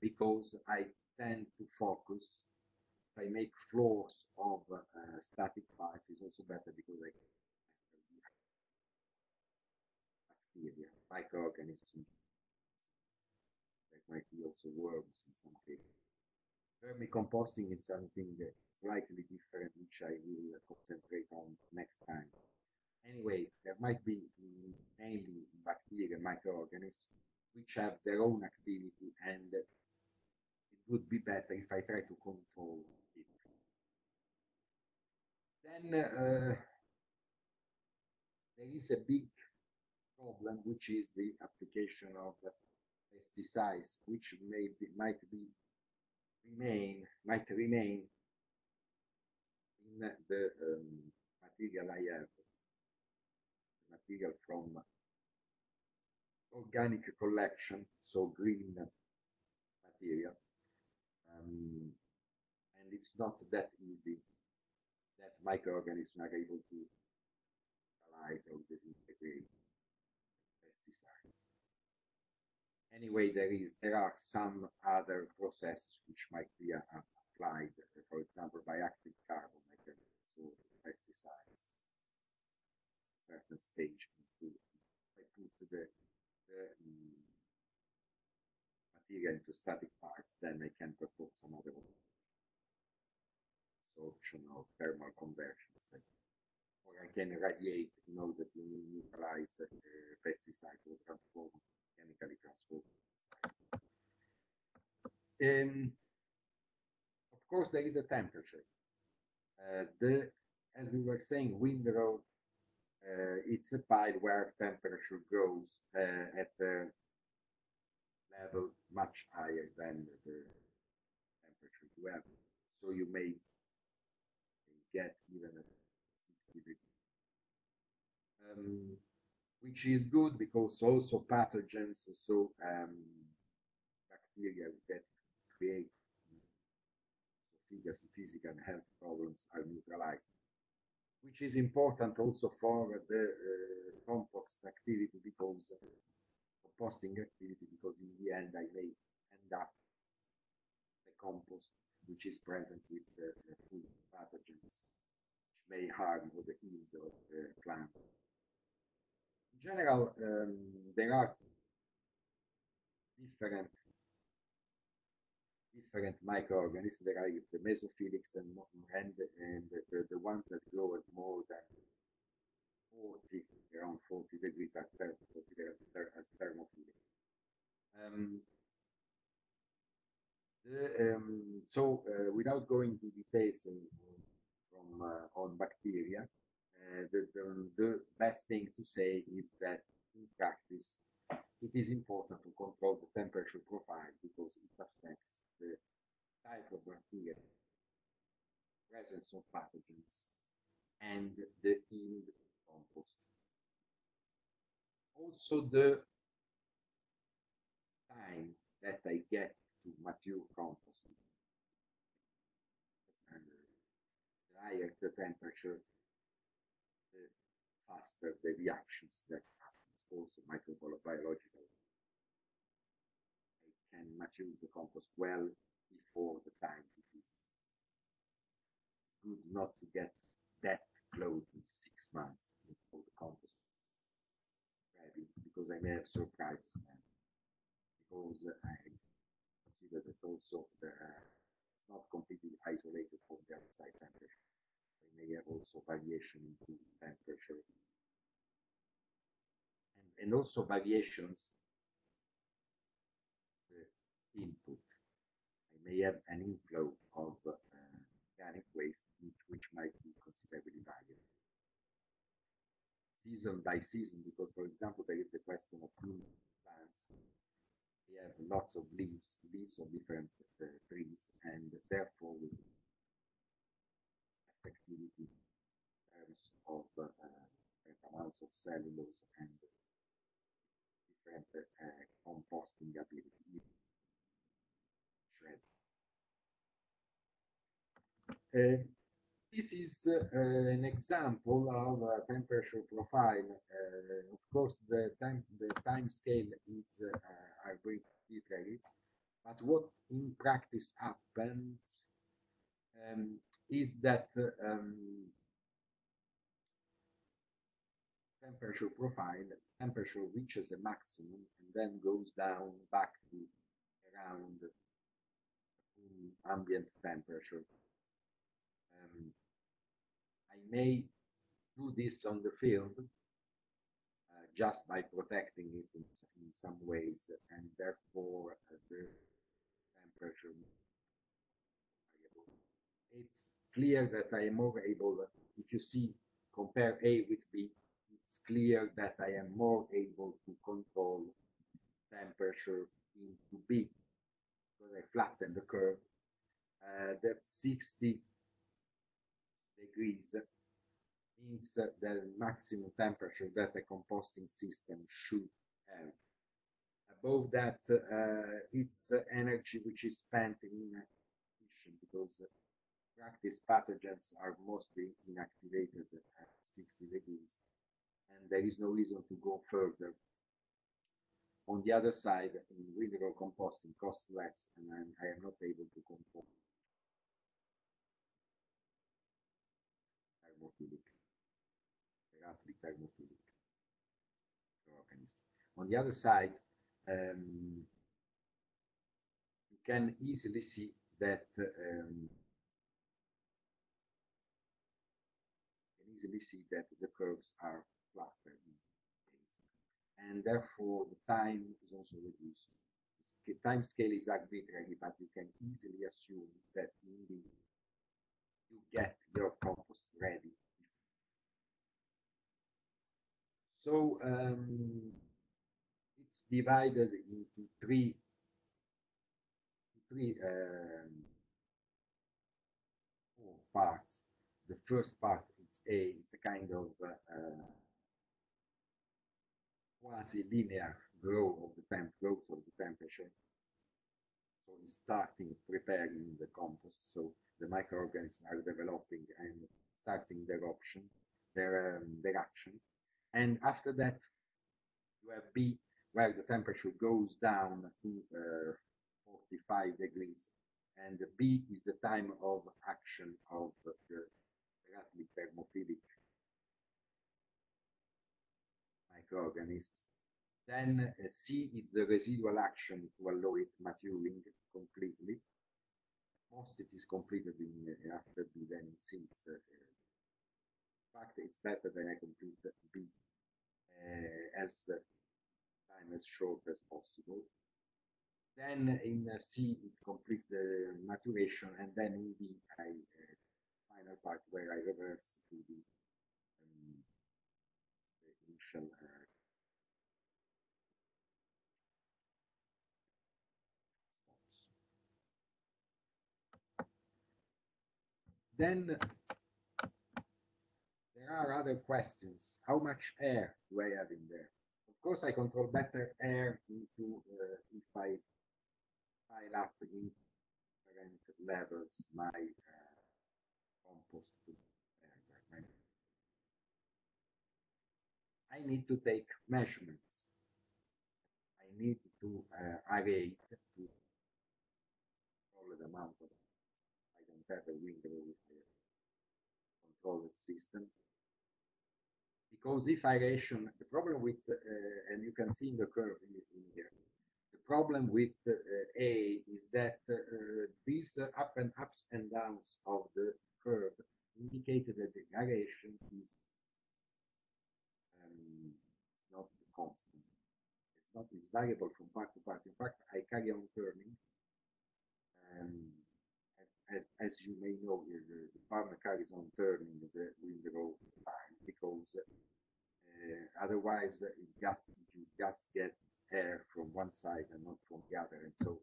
because I tend to focus. If I make floors of uh, static piles, it's also better because I bacteria, microorganisms. There might be also worms in some cases. Vermicomposting is something slightly different, which I will concentrate on next time. Anyway, there might be mainly bacteria, microorganisms, which have their own activity, and it would be better if I try to control it. Then uh, there is a big problem, which is the application of pesticides, which may be, might be remain might remain in the um, material I have, material from organic collection, so green material. Um, and it's not that easy that microorganisms are able to analyze or disintegrate pesticides. Anyway, there is there are some other processes which might be uh, applied, for example, by active carbon, like so pesticides, certain stage I put the, the um, material into static parts, then I can perform some other absorption or thermal conversion, say. or I can radiate in order to neutralize uh, pesticide or transform transformed. Um, of course, there is the temperature. Uh, the, as we were saying, windrow, uh, it's a pile where temperature goes uh, at a level much higher than the temperature you have. So you may get even at 60 degrees. Um, which is good because also pathogens, so um, bacteria that create physical and health problems are neutralized, which is important also for the uh, compost activity because composting activity because in the end I may end up the compost which is present with the, food pathogens which may harm the the plant in general, um, there are different different microorganisms. There are the mesophilics and and, and the, the ones that grow at more than 40, around 40 degrees are 40 as thermophilic. Um, the, um, so, uh, without going into details on, uh, on bacteria, the, the, the best thing to say is that in practice, it is important to control the temperature profile because it affects the type of bacteria, presence of pathogens, and the yield compost. Also, the time that I get to mature compost. The higher the temperature, faster uh, the reactions that happens also microbiological. I can mature the compost well before the time it is. It's good not to get that close in six months before the compost because I may have surprises then. Because I consider that also the, uh, it's not completely isolated from the outside temperature may have also variation in temperature and, and also variations the input. I may have an inflow of uh, organic waste which might be considerably variable. season by season because, for example, there is the question of plants. We have lots of leaves, leaves of different uh, trees, and therefore we effectivity in terms of uh, amounts of cellulose and different uh, composting ability. Uh, this is uh, an example of a temperature profile. Uh, of course, the time the time scale is uh, arbitrary, but what in practice happens um, is that um, temperature profile temperature reaches a maximum and then goes down back to around ambient temperature. Um, I may do this on the field uh, just by protecting it in, in, some ways, and therefore uh, the temperature It's clear that I am more able, if you see, compare A with B, it's clear that I am more able to control temperature into B because I flatten the curve. Uh, that 60 degrees means the maximum temperature that a composting system should have. Above that, uh, it's energy which is spent in inactivation because practice pathogens are mostly inactivated at 60 degrees and there is no reason to go further. On the other side, in windrow composting costs less and I am not able to compost. On the other side, um, you can easily see that um, you can easily see that the curves are flatter in and therefore the time is also reduced. The time scale is arbitrary, but you can easily assume that indeed you get your compost ready. So um, it's divided into three three um, parts. The first part is a it's a kind of uh, uh, quasi-linear growth of the temp growth of the temperature. So it's starting preparing the compost. So the microorganisms are developing and starting their option, their, um, their action. And after that, you have B, where the temperature goes down to uh, 45 degrees. And B is the time of action of the thermophilic microorganisms. Then uh, C is the residual action to allow it maturing completely most it is completed in uh, after B then in C it's uh, in fact it's better than I complete B uh, as uh, time as short as possible then in uh, C it completes the maturation and then in B I uh, final part where I reverse to the, um, the initial Then there are other questions. How much air do I have in there? Of course, I control better air into uh, if I pile up in different levels my uh, air. I need to take measurements. I need to uh, to control the amount of have a windrow with a controlled system. Because if aeration, the problem with, uh, and you can see in the curve in, in here, the problem with uh, A is that uh, these up and ups and downs of the curve indicated that the aeration is um, not constant. It's not, it's variable from part to part. In fact, I carry on turning. Um, as, as you may know, the, the farmer carries on turning the window line because uh, otherwise, it just you just get air from one side and not from the other, and so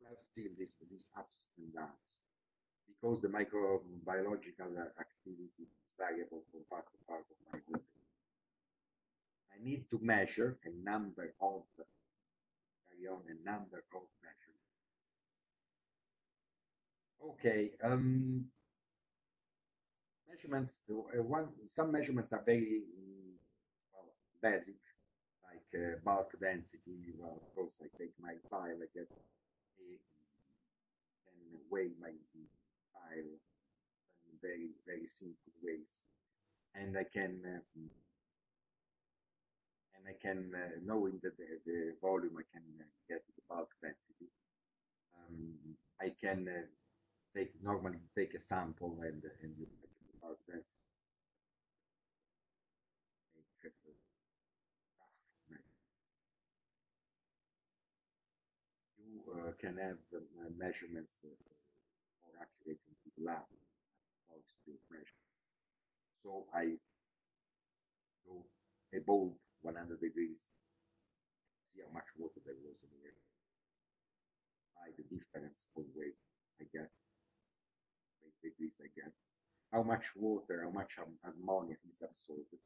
you have still this these ups and downs because the microbiological activity is variable from part to part of my body. I need to measure a number of carry on a number of measurements. Okay, um, measurements. Uh, one some measurements are very well, basic, like uh, bulk density. Well, of course, I take my file, I get a, can weigh my file in very very simple ways, and I can. Uh, and I can, uh, knowing that the, the volume, I can uh, get the bulk density. Um, I can uh, take normally take a sample and and you about this. You uh, can have uh, measurements uh, in the lab, more speed measure. So I go above 100 degrees, see how much water there was in the air. By the difference of weight I get, weight degrees I get, how much water, how much ammonia is absorbed.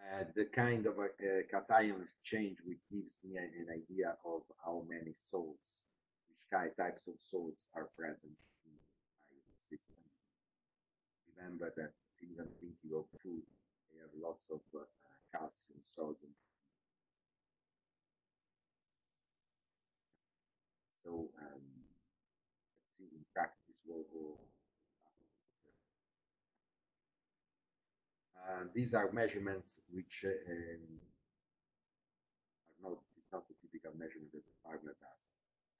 Uh, the kind of a, a cation exchange which gives me a, an idea of how many salts, which types of salts are present in my system. Remember that even thinking of food, they have lots of uh, calcium, sodium. So um, let's see in practice what, what Uh, these are measurements which uh, um, are not, not the typical measurement that the farmer does.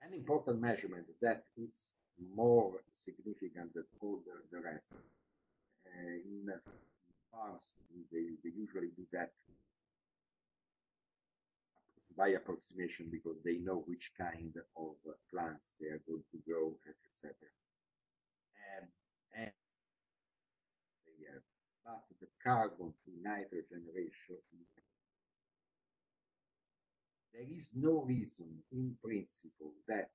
An important measurement that is more significant than all the, the rest. Uh, in, farms, they, they usually do that by approximation because they know which kind of plants they are going to grow, etc. And, and they have but the carbon to nitrogen ratio there is no reason in principle that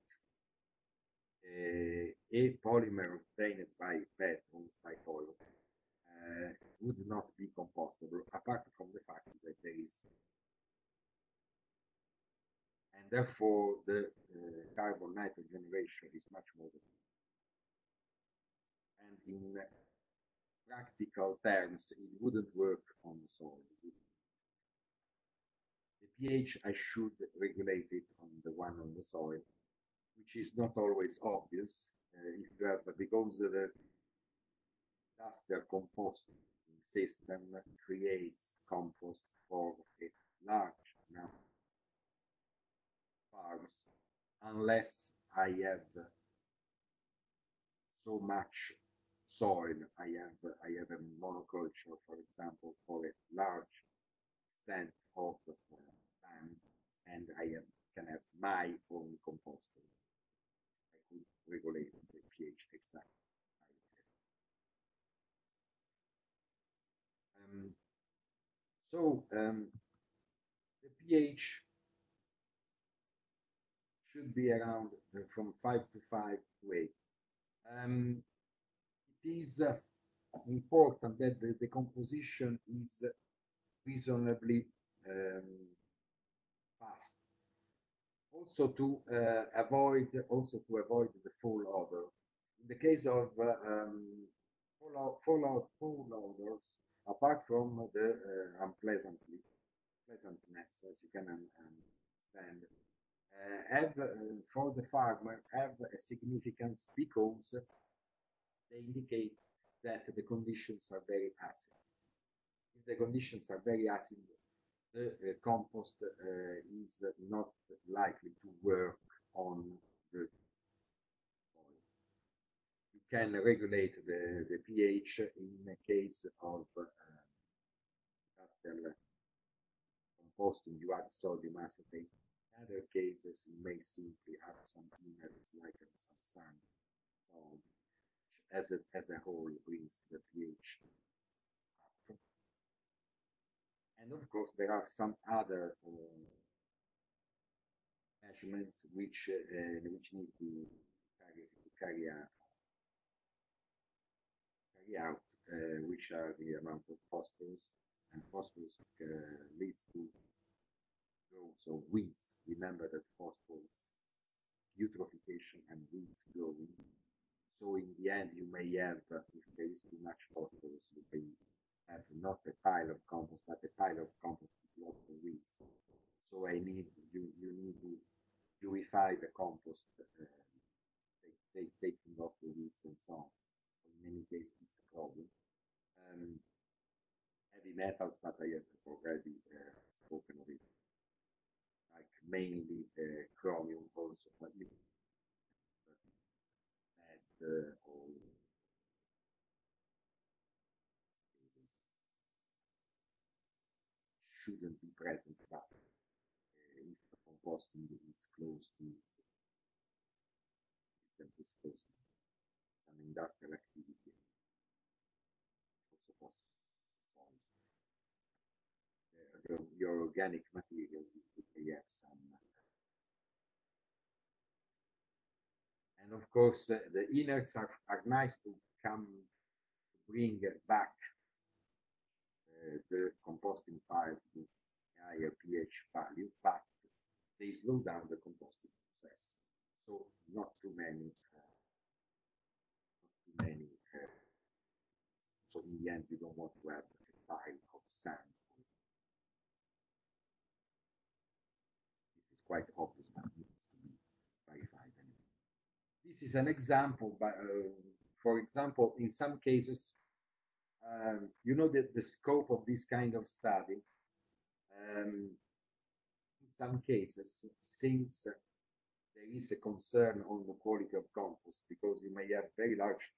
uh, a polymer obtained by PET by oil uh, would not be compostable apart from the fact that there is and therefore the uh, carbon nitrogen ratio is much more and in practical terms, it wouldn't work on soil. The pH, I should regulate it on the one on the soil, which is not always obvious. Uh, if you have, because the industrial composting system creates compost for a large number of farms, unless I have so much soil. I have I have a monoculture, for example, for a large extent of uh, land, and I can have my own composter. I could regulate the pH exactly. Um, so um, the pH should be around from 5 to 5 to 8. Um, is uh, important that the, the, composition is reasonably um, fast. Also to uh, avoid also to avoid the fall over. In the case of uh, um, fall, fall, fall apart from the uh, unpleasantly pleasantness, as you can understand, uh, have uh, for the farmer have a significance because they indicate that the conditions are very acid. If the conditions are very acid, compost uh, is not likely to work on the soil. You can regulate the, the pH in case of uh, composting, you add sodium acetate. In other cases, you may simply add some minerals like some sand, so as a, as a whole brings the pH up. And of course, there are some other uh, measurements which uh, which need to carry, carry out, carry out uh, which are the amount of phosphorus, and phosphorus uh, leads to growth of weeds. Remember that phosphorus eutrophication and weeds growing. So in the end, you may have, uh, if there is too much phosphorus, you may have not a pile of compost, but a pile of compost with lots of weeds. So I need you you need to purify the compost, uh, take, taking off the weeds and so on. In many cases, it's a problem. Um, heavy metals, but I have already uh, spoken of it like mainly uh, chromium also, but add uh, all shouldn't be present, but uh, if the composting is close to is close to some industrial activity, also possible. The, your organic material have some. And of course, uh, the inerts are, are nice to come to bring back uh, the composting piles to higher pH value, but they slow down the composting process. So not too many, uh, not too many. Uh, so in the end, you don't want to have a pile of sand This is quite obvious, but needs to be clarified. This is an example, but uh, for example, in some cases, um, you know that the scope of this kind of study, um, in some cases, since there is a concern on the quality of compost, because you may have very large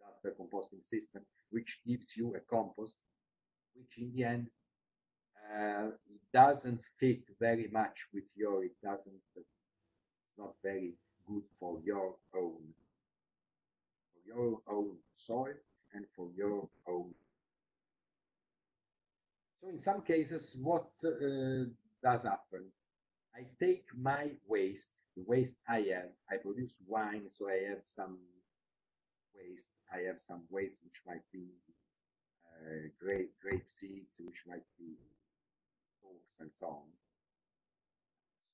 cluster composting system, which gives you a compost, which in the end uh, it doesn't fit very much with your, it doesn't, it's not very good for your own, for your own soil and for your own. So in some cases, what uh, does happen? I take my waste, the waste I have, I produce wine, so I have some waste. I have some waste which might be uh, grape, grape seeds, which might be stalks and so on.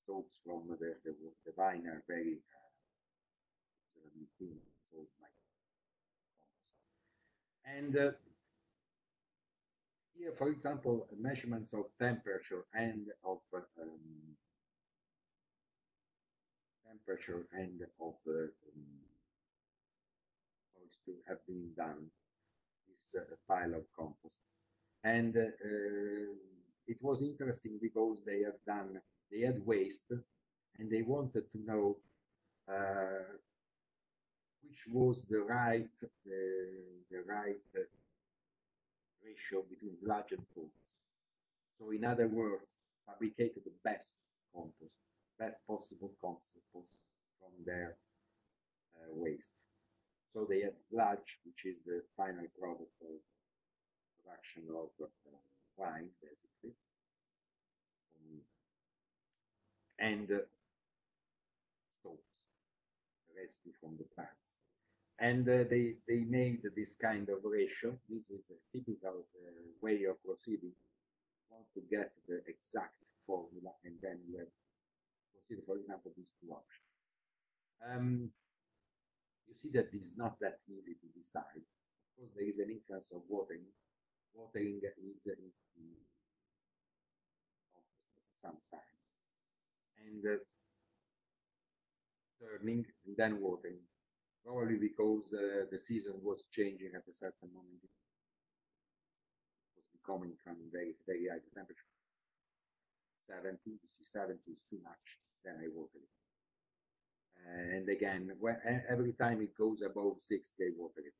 Stalks from the, the, the vine are very uh, so And uh, here, for example, measurements of temperature and of uh, um, temperature and of uh, um, to have been done this uh, pile of compost. And uh, it was interesting because they have done they had waste and they wanted to know uh, which was the right uh, the right uh, ratio between sludge and salts. So in other words, fabricated the best compost, best possible compost from their uh, waste. So they had sludge, which is the final product of production of uh, wine, basically. Um, and uh, the rescue from the plants. And uh, they, they made this kind of ratio. This is a typical uh, way of proceeding. Want to get the exact formula, and then you have consider, for example, these two options. Um, you see that this is not that easy to decide. Of course, there is an influence of watering watering is uh, sometimes and uh, turning and then watering probably because uh, the season was changing at a certain moment it was becoming from very very high temperature 70 you see 70 is too much then I water it and again when, every time it goes above 60 I water it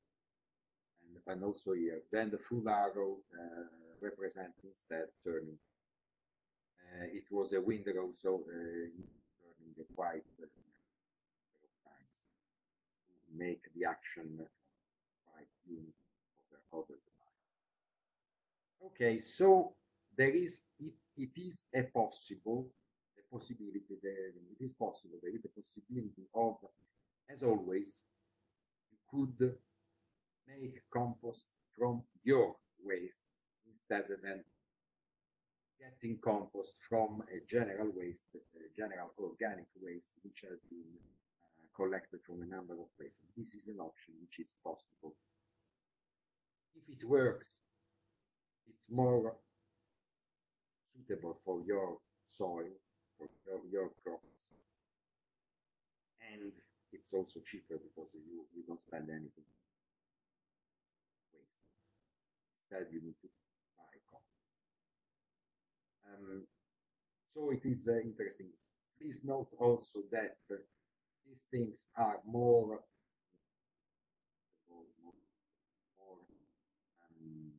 and also here. Then the full arrow uh, represents instead turning. Uh, it was a windrow also uh, turning quite uh, times to make the action of of the Okay, so there is it, it is a possible a possibility there it is possible there is a possibility of as always you could make compost from your waste instead than getting compost from a general waste, a general organic waste, which has been collected from a number of places. This is an option which is possible. If it works, it's more suitable for your soil, for your, your crops, and it's also cheaper because you, you don't spend anything waste. Instead, you need to buy compost. Um, so it is uh, interesting. Please note also that uh, these things are more more, more um,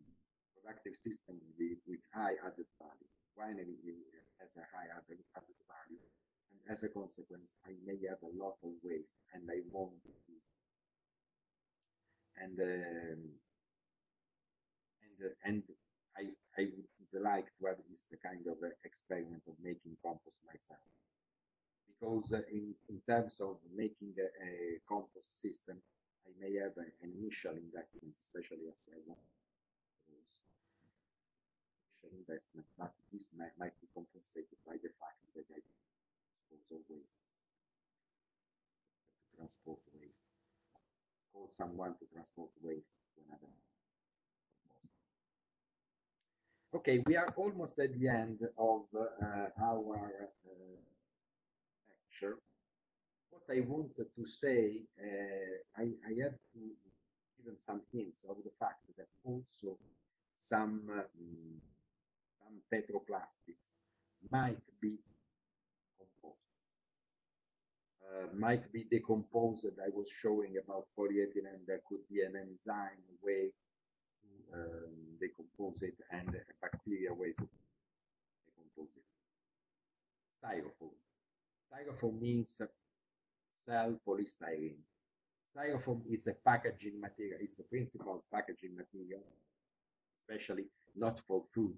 productive systems with, with, high added value. Winery has a high added, added value, and as a consequence, I may have a lot of waste, and I won't. And um, and uh, and I I would like to have this kind of uh, experiment of making compost myself because in in terms of making a, a compost system, I may have an initial investment, especially if I want initial investment, but this might, might be compensated by the fact that I dispose of waste to transport waste. Call someone to transport waste to another Okay, we are almost at the end of uh, our uh. What I wanted to say, uh, I, I have to given some hints of the fact that also some um, some petroplastics might be composed, uh, might be decomposed. I was showing about polyethylene. And there could be an enzyme way um, decompose it and a bacteria way to decompose it. Styrofoam. Styrofoam means cell polystyrene. Styrofoam is a packaging material, it's the principal packaging material, especially not for food,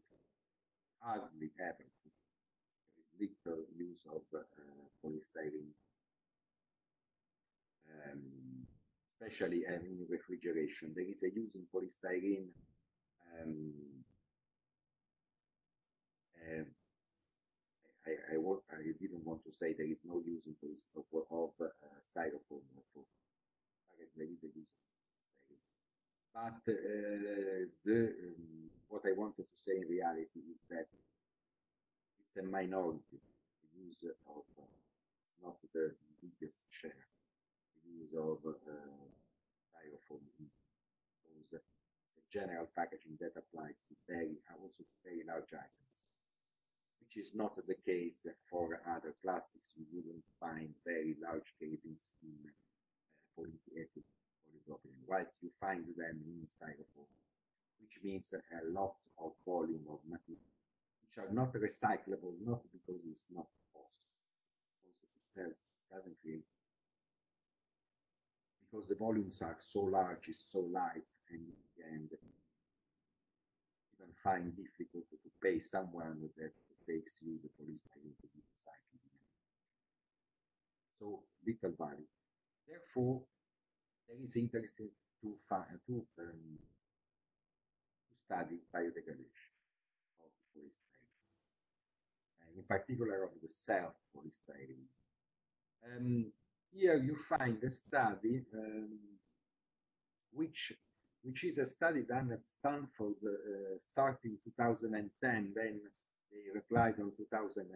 hardly ever. There is little use of uh, polystyrene. Um, especially um, in refrigeration. There is a use in polystyrene. Um, uh, I, I, I, didn't want to say there is no use in polystyrene of uh, styrofoam. For, there is a use. But uh, the, um, what I wanted to say in reality is that it's a minority. Use of, uh, it's not the biggest share. Use of uh, styrofoam because it's a general packaging that applies to very also to very large items, which is not the case for other plastics. You wouldn't find very large casings in uh, polyethylene, polypropylene, whilst you find them in styrofoam, which means a lot of volume of material, which are not recyclable, not because it's not possible, because because the volumes are so large, it's so light, and, and even find difficult to pay someone with that takes you the polystyrene to be recycled. So little value. Therefore, there is interest to to, um, to study biodegradation of polystyrene, and in particular of the self polystyrene. Um, here you find a study um, which which is a study done at Stanford uh, starting 2010, then they replied on 2015,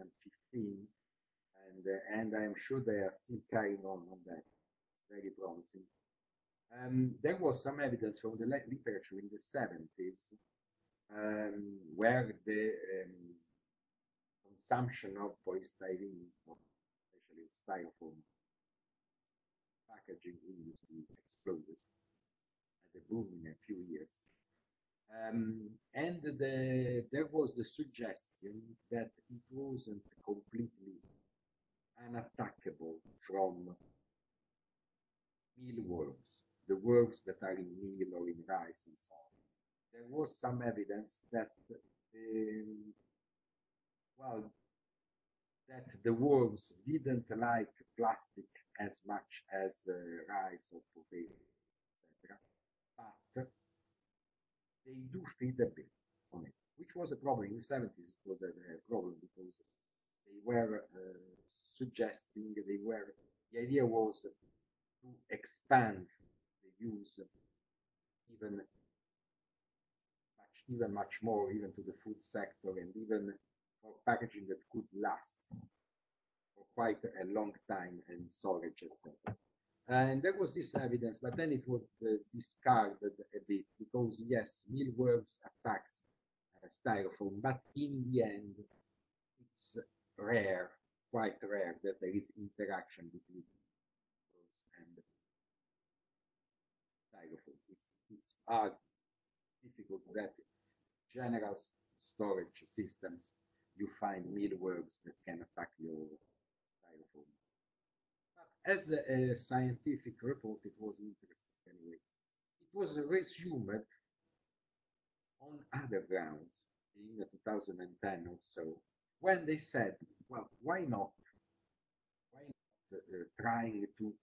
and uh, and I am sure they are still carrying on on that. It's very promising. Um, there was some evidence from the literature in the 70s um, where the um, consumption of polystyrene, especially of styrofoam, packaging industry exploded at a boom in a few years. Um, and the, there was the suggestion that it wasn't completely unattackable from mealworms. the worms that are in meal or in rice and so on. There was some evidence that, um, well, that the worms didn't like plastic as much as uh, rice or potato, etc. But they do feed a bit on it, which was a problem. In the 70s, it was a, a problem because they were uh, suggesting, they were, the idea was to expand the use even much, even much more, even to the food sector and even for packaging that could last for quite a long time and storage, etc. And there was this evidence, but then it was uh, discarded a bit because yes, mealworms attacks uh, styrofoam, but in the end, it's rare, quite rare that there is interaction between those and styrofoam. It's, it's hard, difficult that general storage systems you find mealworms that can attack your as a, a, scientific report, it was interesting anyway. It was resumed on other grounds in 2010 or so, when they said, well, why not? Why not uh, trying to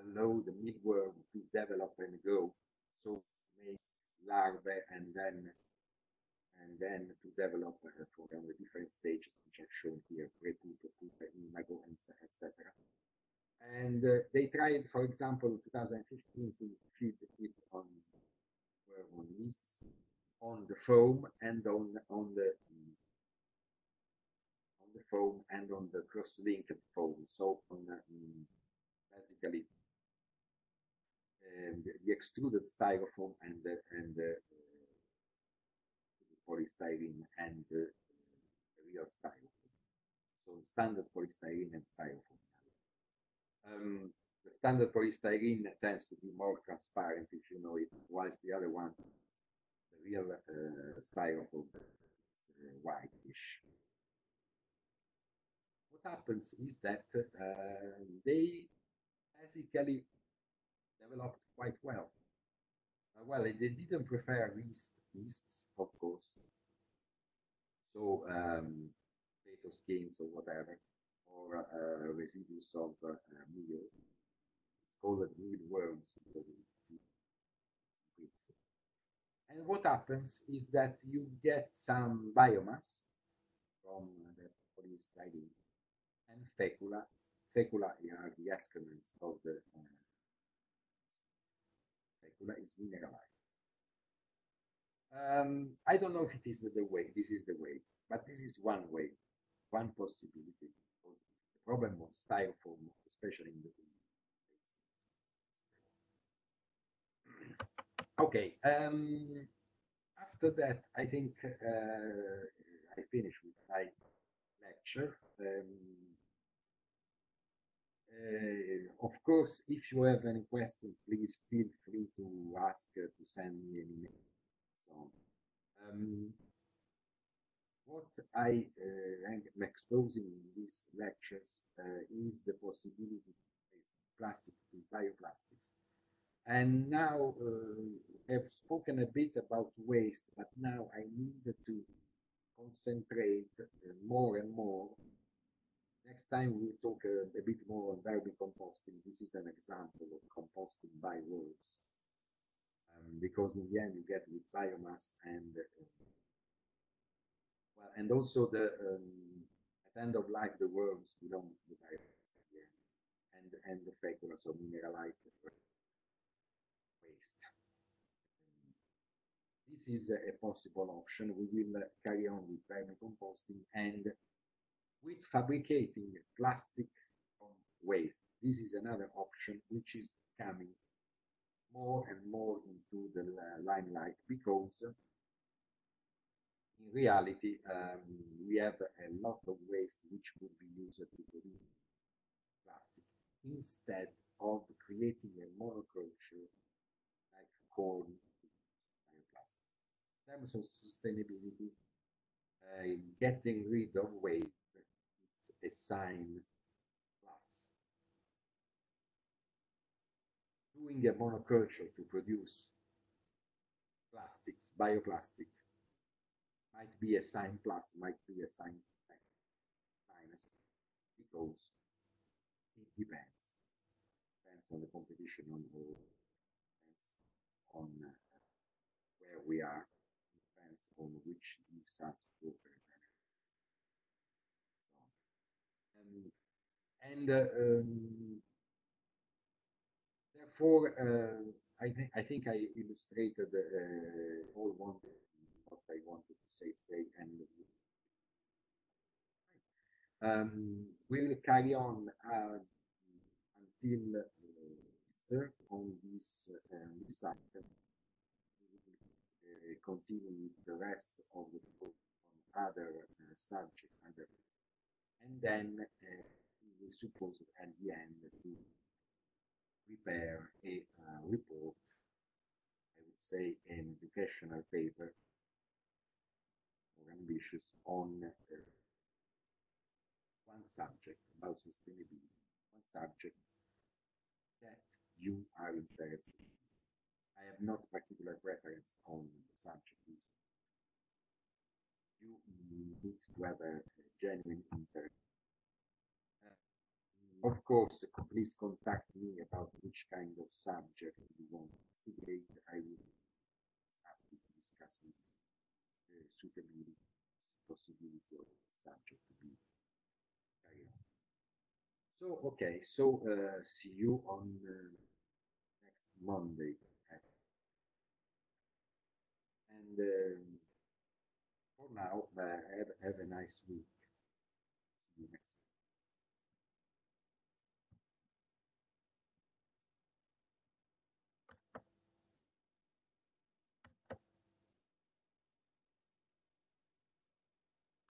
allow the mealworm to develop and grow, so make larvae and then and then to develop uh, for the different stages which are shown here, prepupa, pupa, imago, etc. And uh, they tried, for example, 2015 to feed it on on on the foam and on on the on the foam and on the cross-linked foam. So on um, basically um, the, the, extruded styrofoam and the and the polystyrene and uh, real styrofoam. So standard polystyrene and styrofoam. Um, the standard polystyrene tends to be more transparent if you know it, whilst the other one, the real uh, styrofoam, is uh, whitish. What happens is that uh, they basically developed quite well. Uh, well, they didn't prefer yeast yeasts, of course. So um, potato skins or whatever, or uh, residues of uh, meal. It's called mealworms because and what happens is that you get some biomass from the polystyrene and fecula. Fecula are the excrements of the uh, fecula is mineralized. Um, I don't know if it is the way, this is the way, but this is one way, one possibility. Problem of styrofoam, especially in the. Okay, um, after that, I think uh, I finish with my lecture. Um, uh, of course, if you have any questions, please feel free to ask, uh, to send me an email. Um, what I uh, am exposing in these lectures uh, is the possibility of plastic to bioplastics. And now uh, I've spoken a bit about waste, but now I need to concentrate uh, more and more. Next time we'll talk uh, a bit more on vermicomposting. This is an example of composting by worms um, because in the end you get with biomass and uh, well, and also the um, at end of life the worms belong to the again, and and the fecula, so mineralized waste. This is a, possible option. We will uh, carry on with vermicomposting and with fabricating plastic from waste. This is another option which is coming more and more into the limelight because in reality um, we have a lot of waste which could be used to produce plastic instead of creating a monoculture like corn bioplastic. In terms of sustainability, uh, getting rid of waste it's a sign plus. doing a monoculture to produce plastics, bioplastic, might be a sign plus, might be a sign minus, because it depends. Depends on the competition, on depends on uh, where we are, depends on which gives us proper so, um, and uh, um, therefore, uh, I think I think I illustrated uh, all one what I wanted to um, we'll carry on uh, until Easter on this uh, this item. Uh, continue with the rest of the book on other uh, subject, and then uh, we suppose at the end to prepare a uh, report, I would say an educational paper ambitious on uh, one subject about sustainability, one subject that you are interested in. I have not particular preference on the subject. You need to have a, genuine interest of course, please contact me about which kind of subject you want to investigate. I will happy to discuss with you the suitability, possibility of subject to be carried. So, okay, so uh, see you on uh, next Monday. And um, for now, uh, have, have a nice week. See you next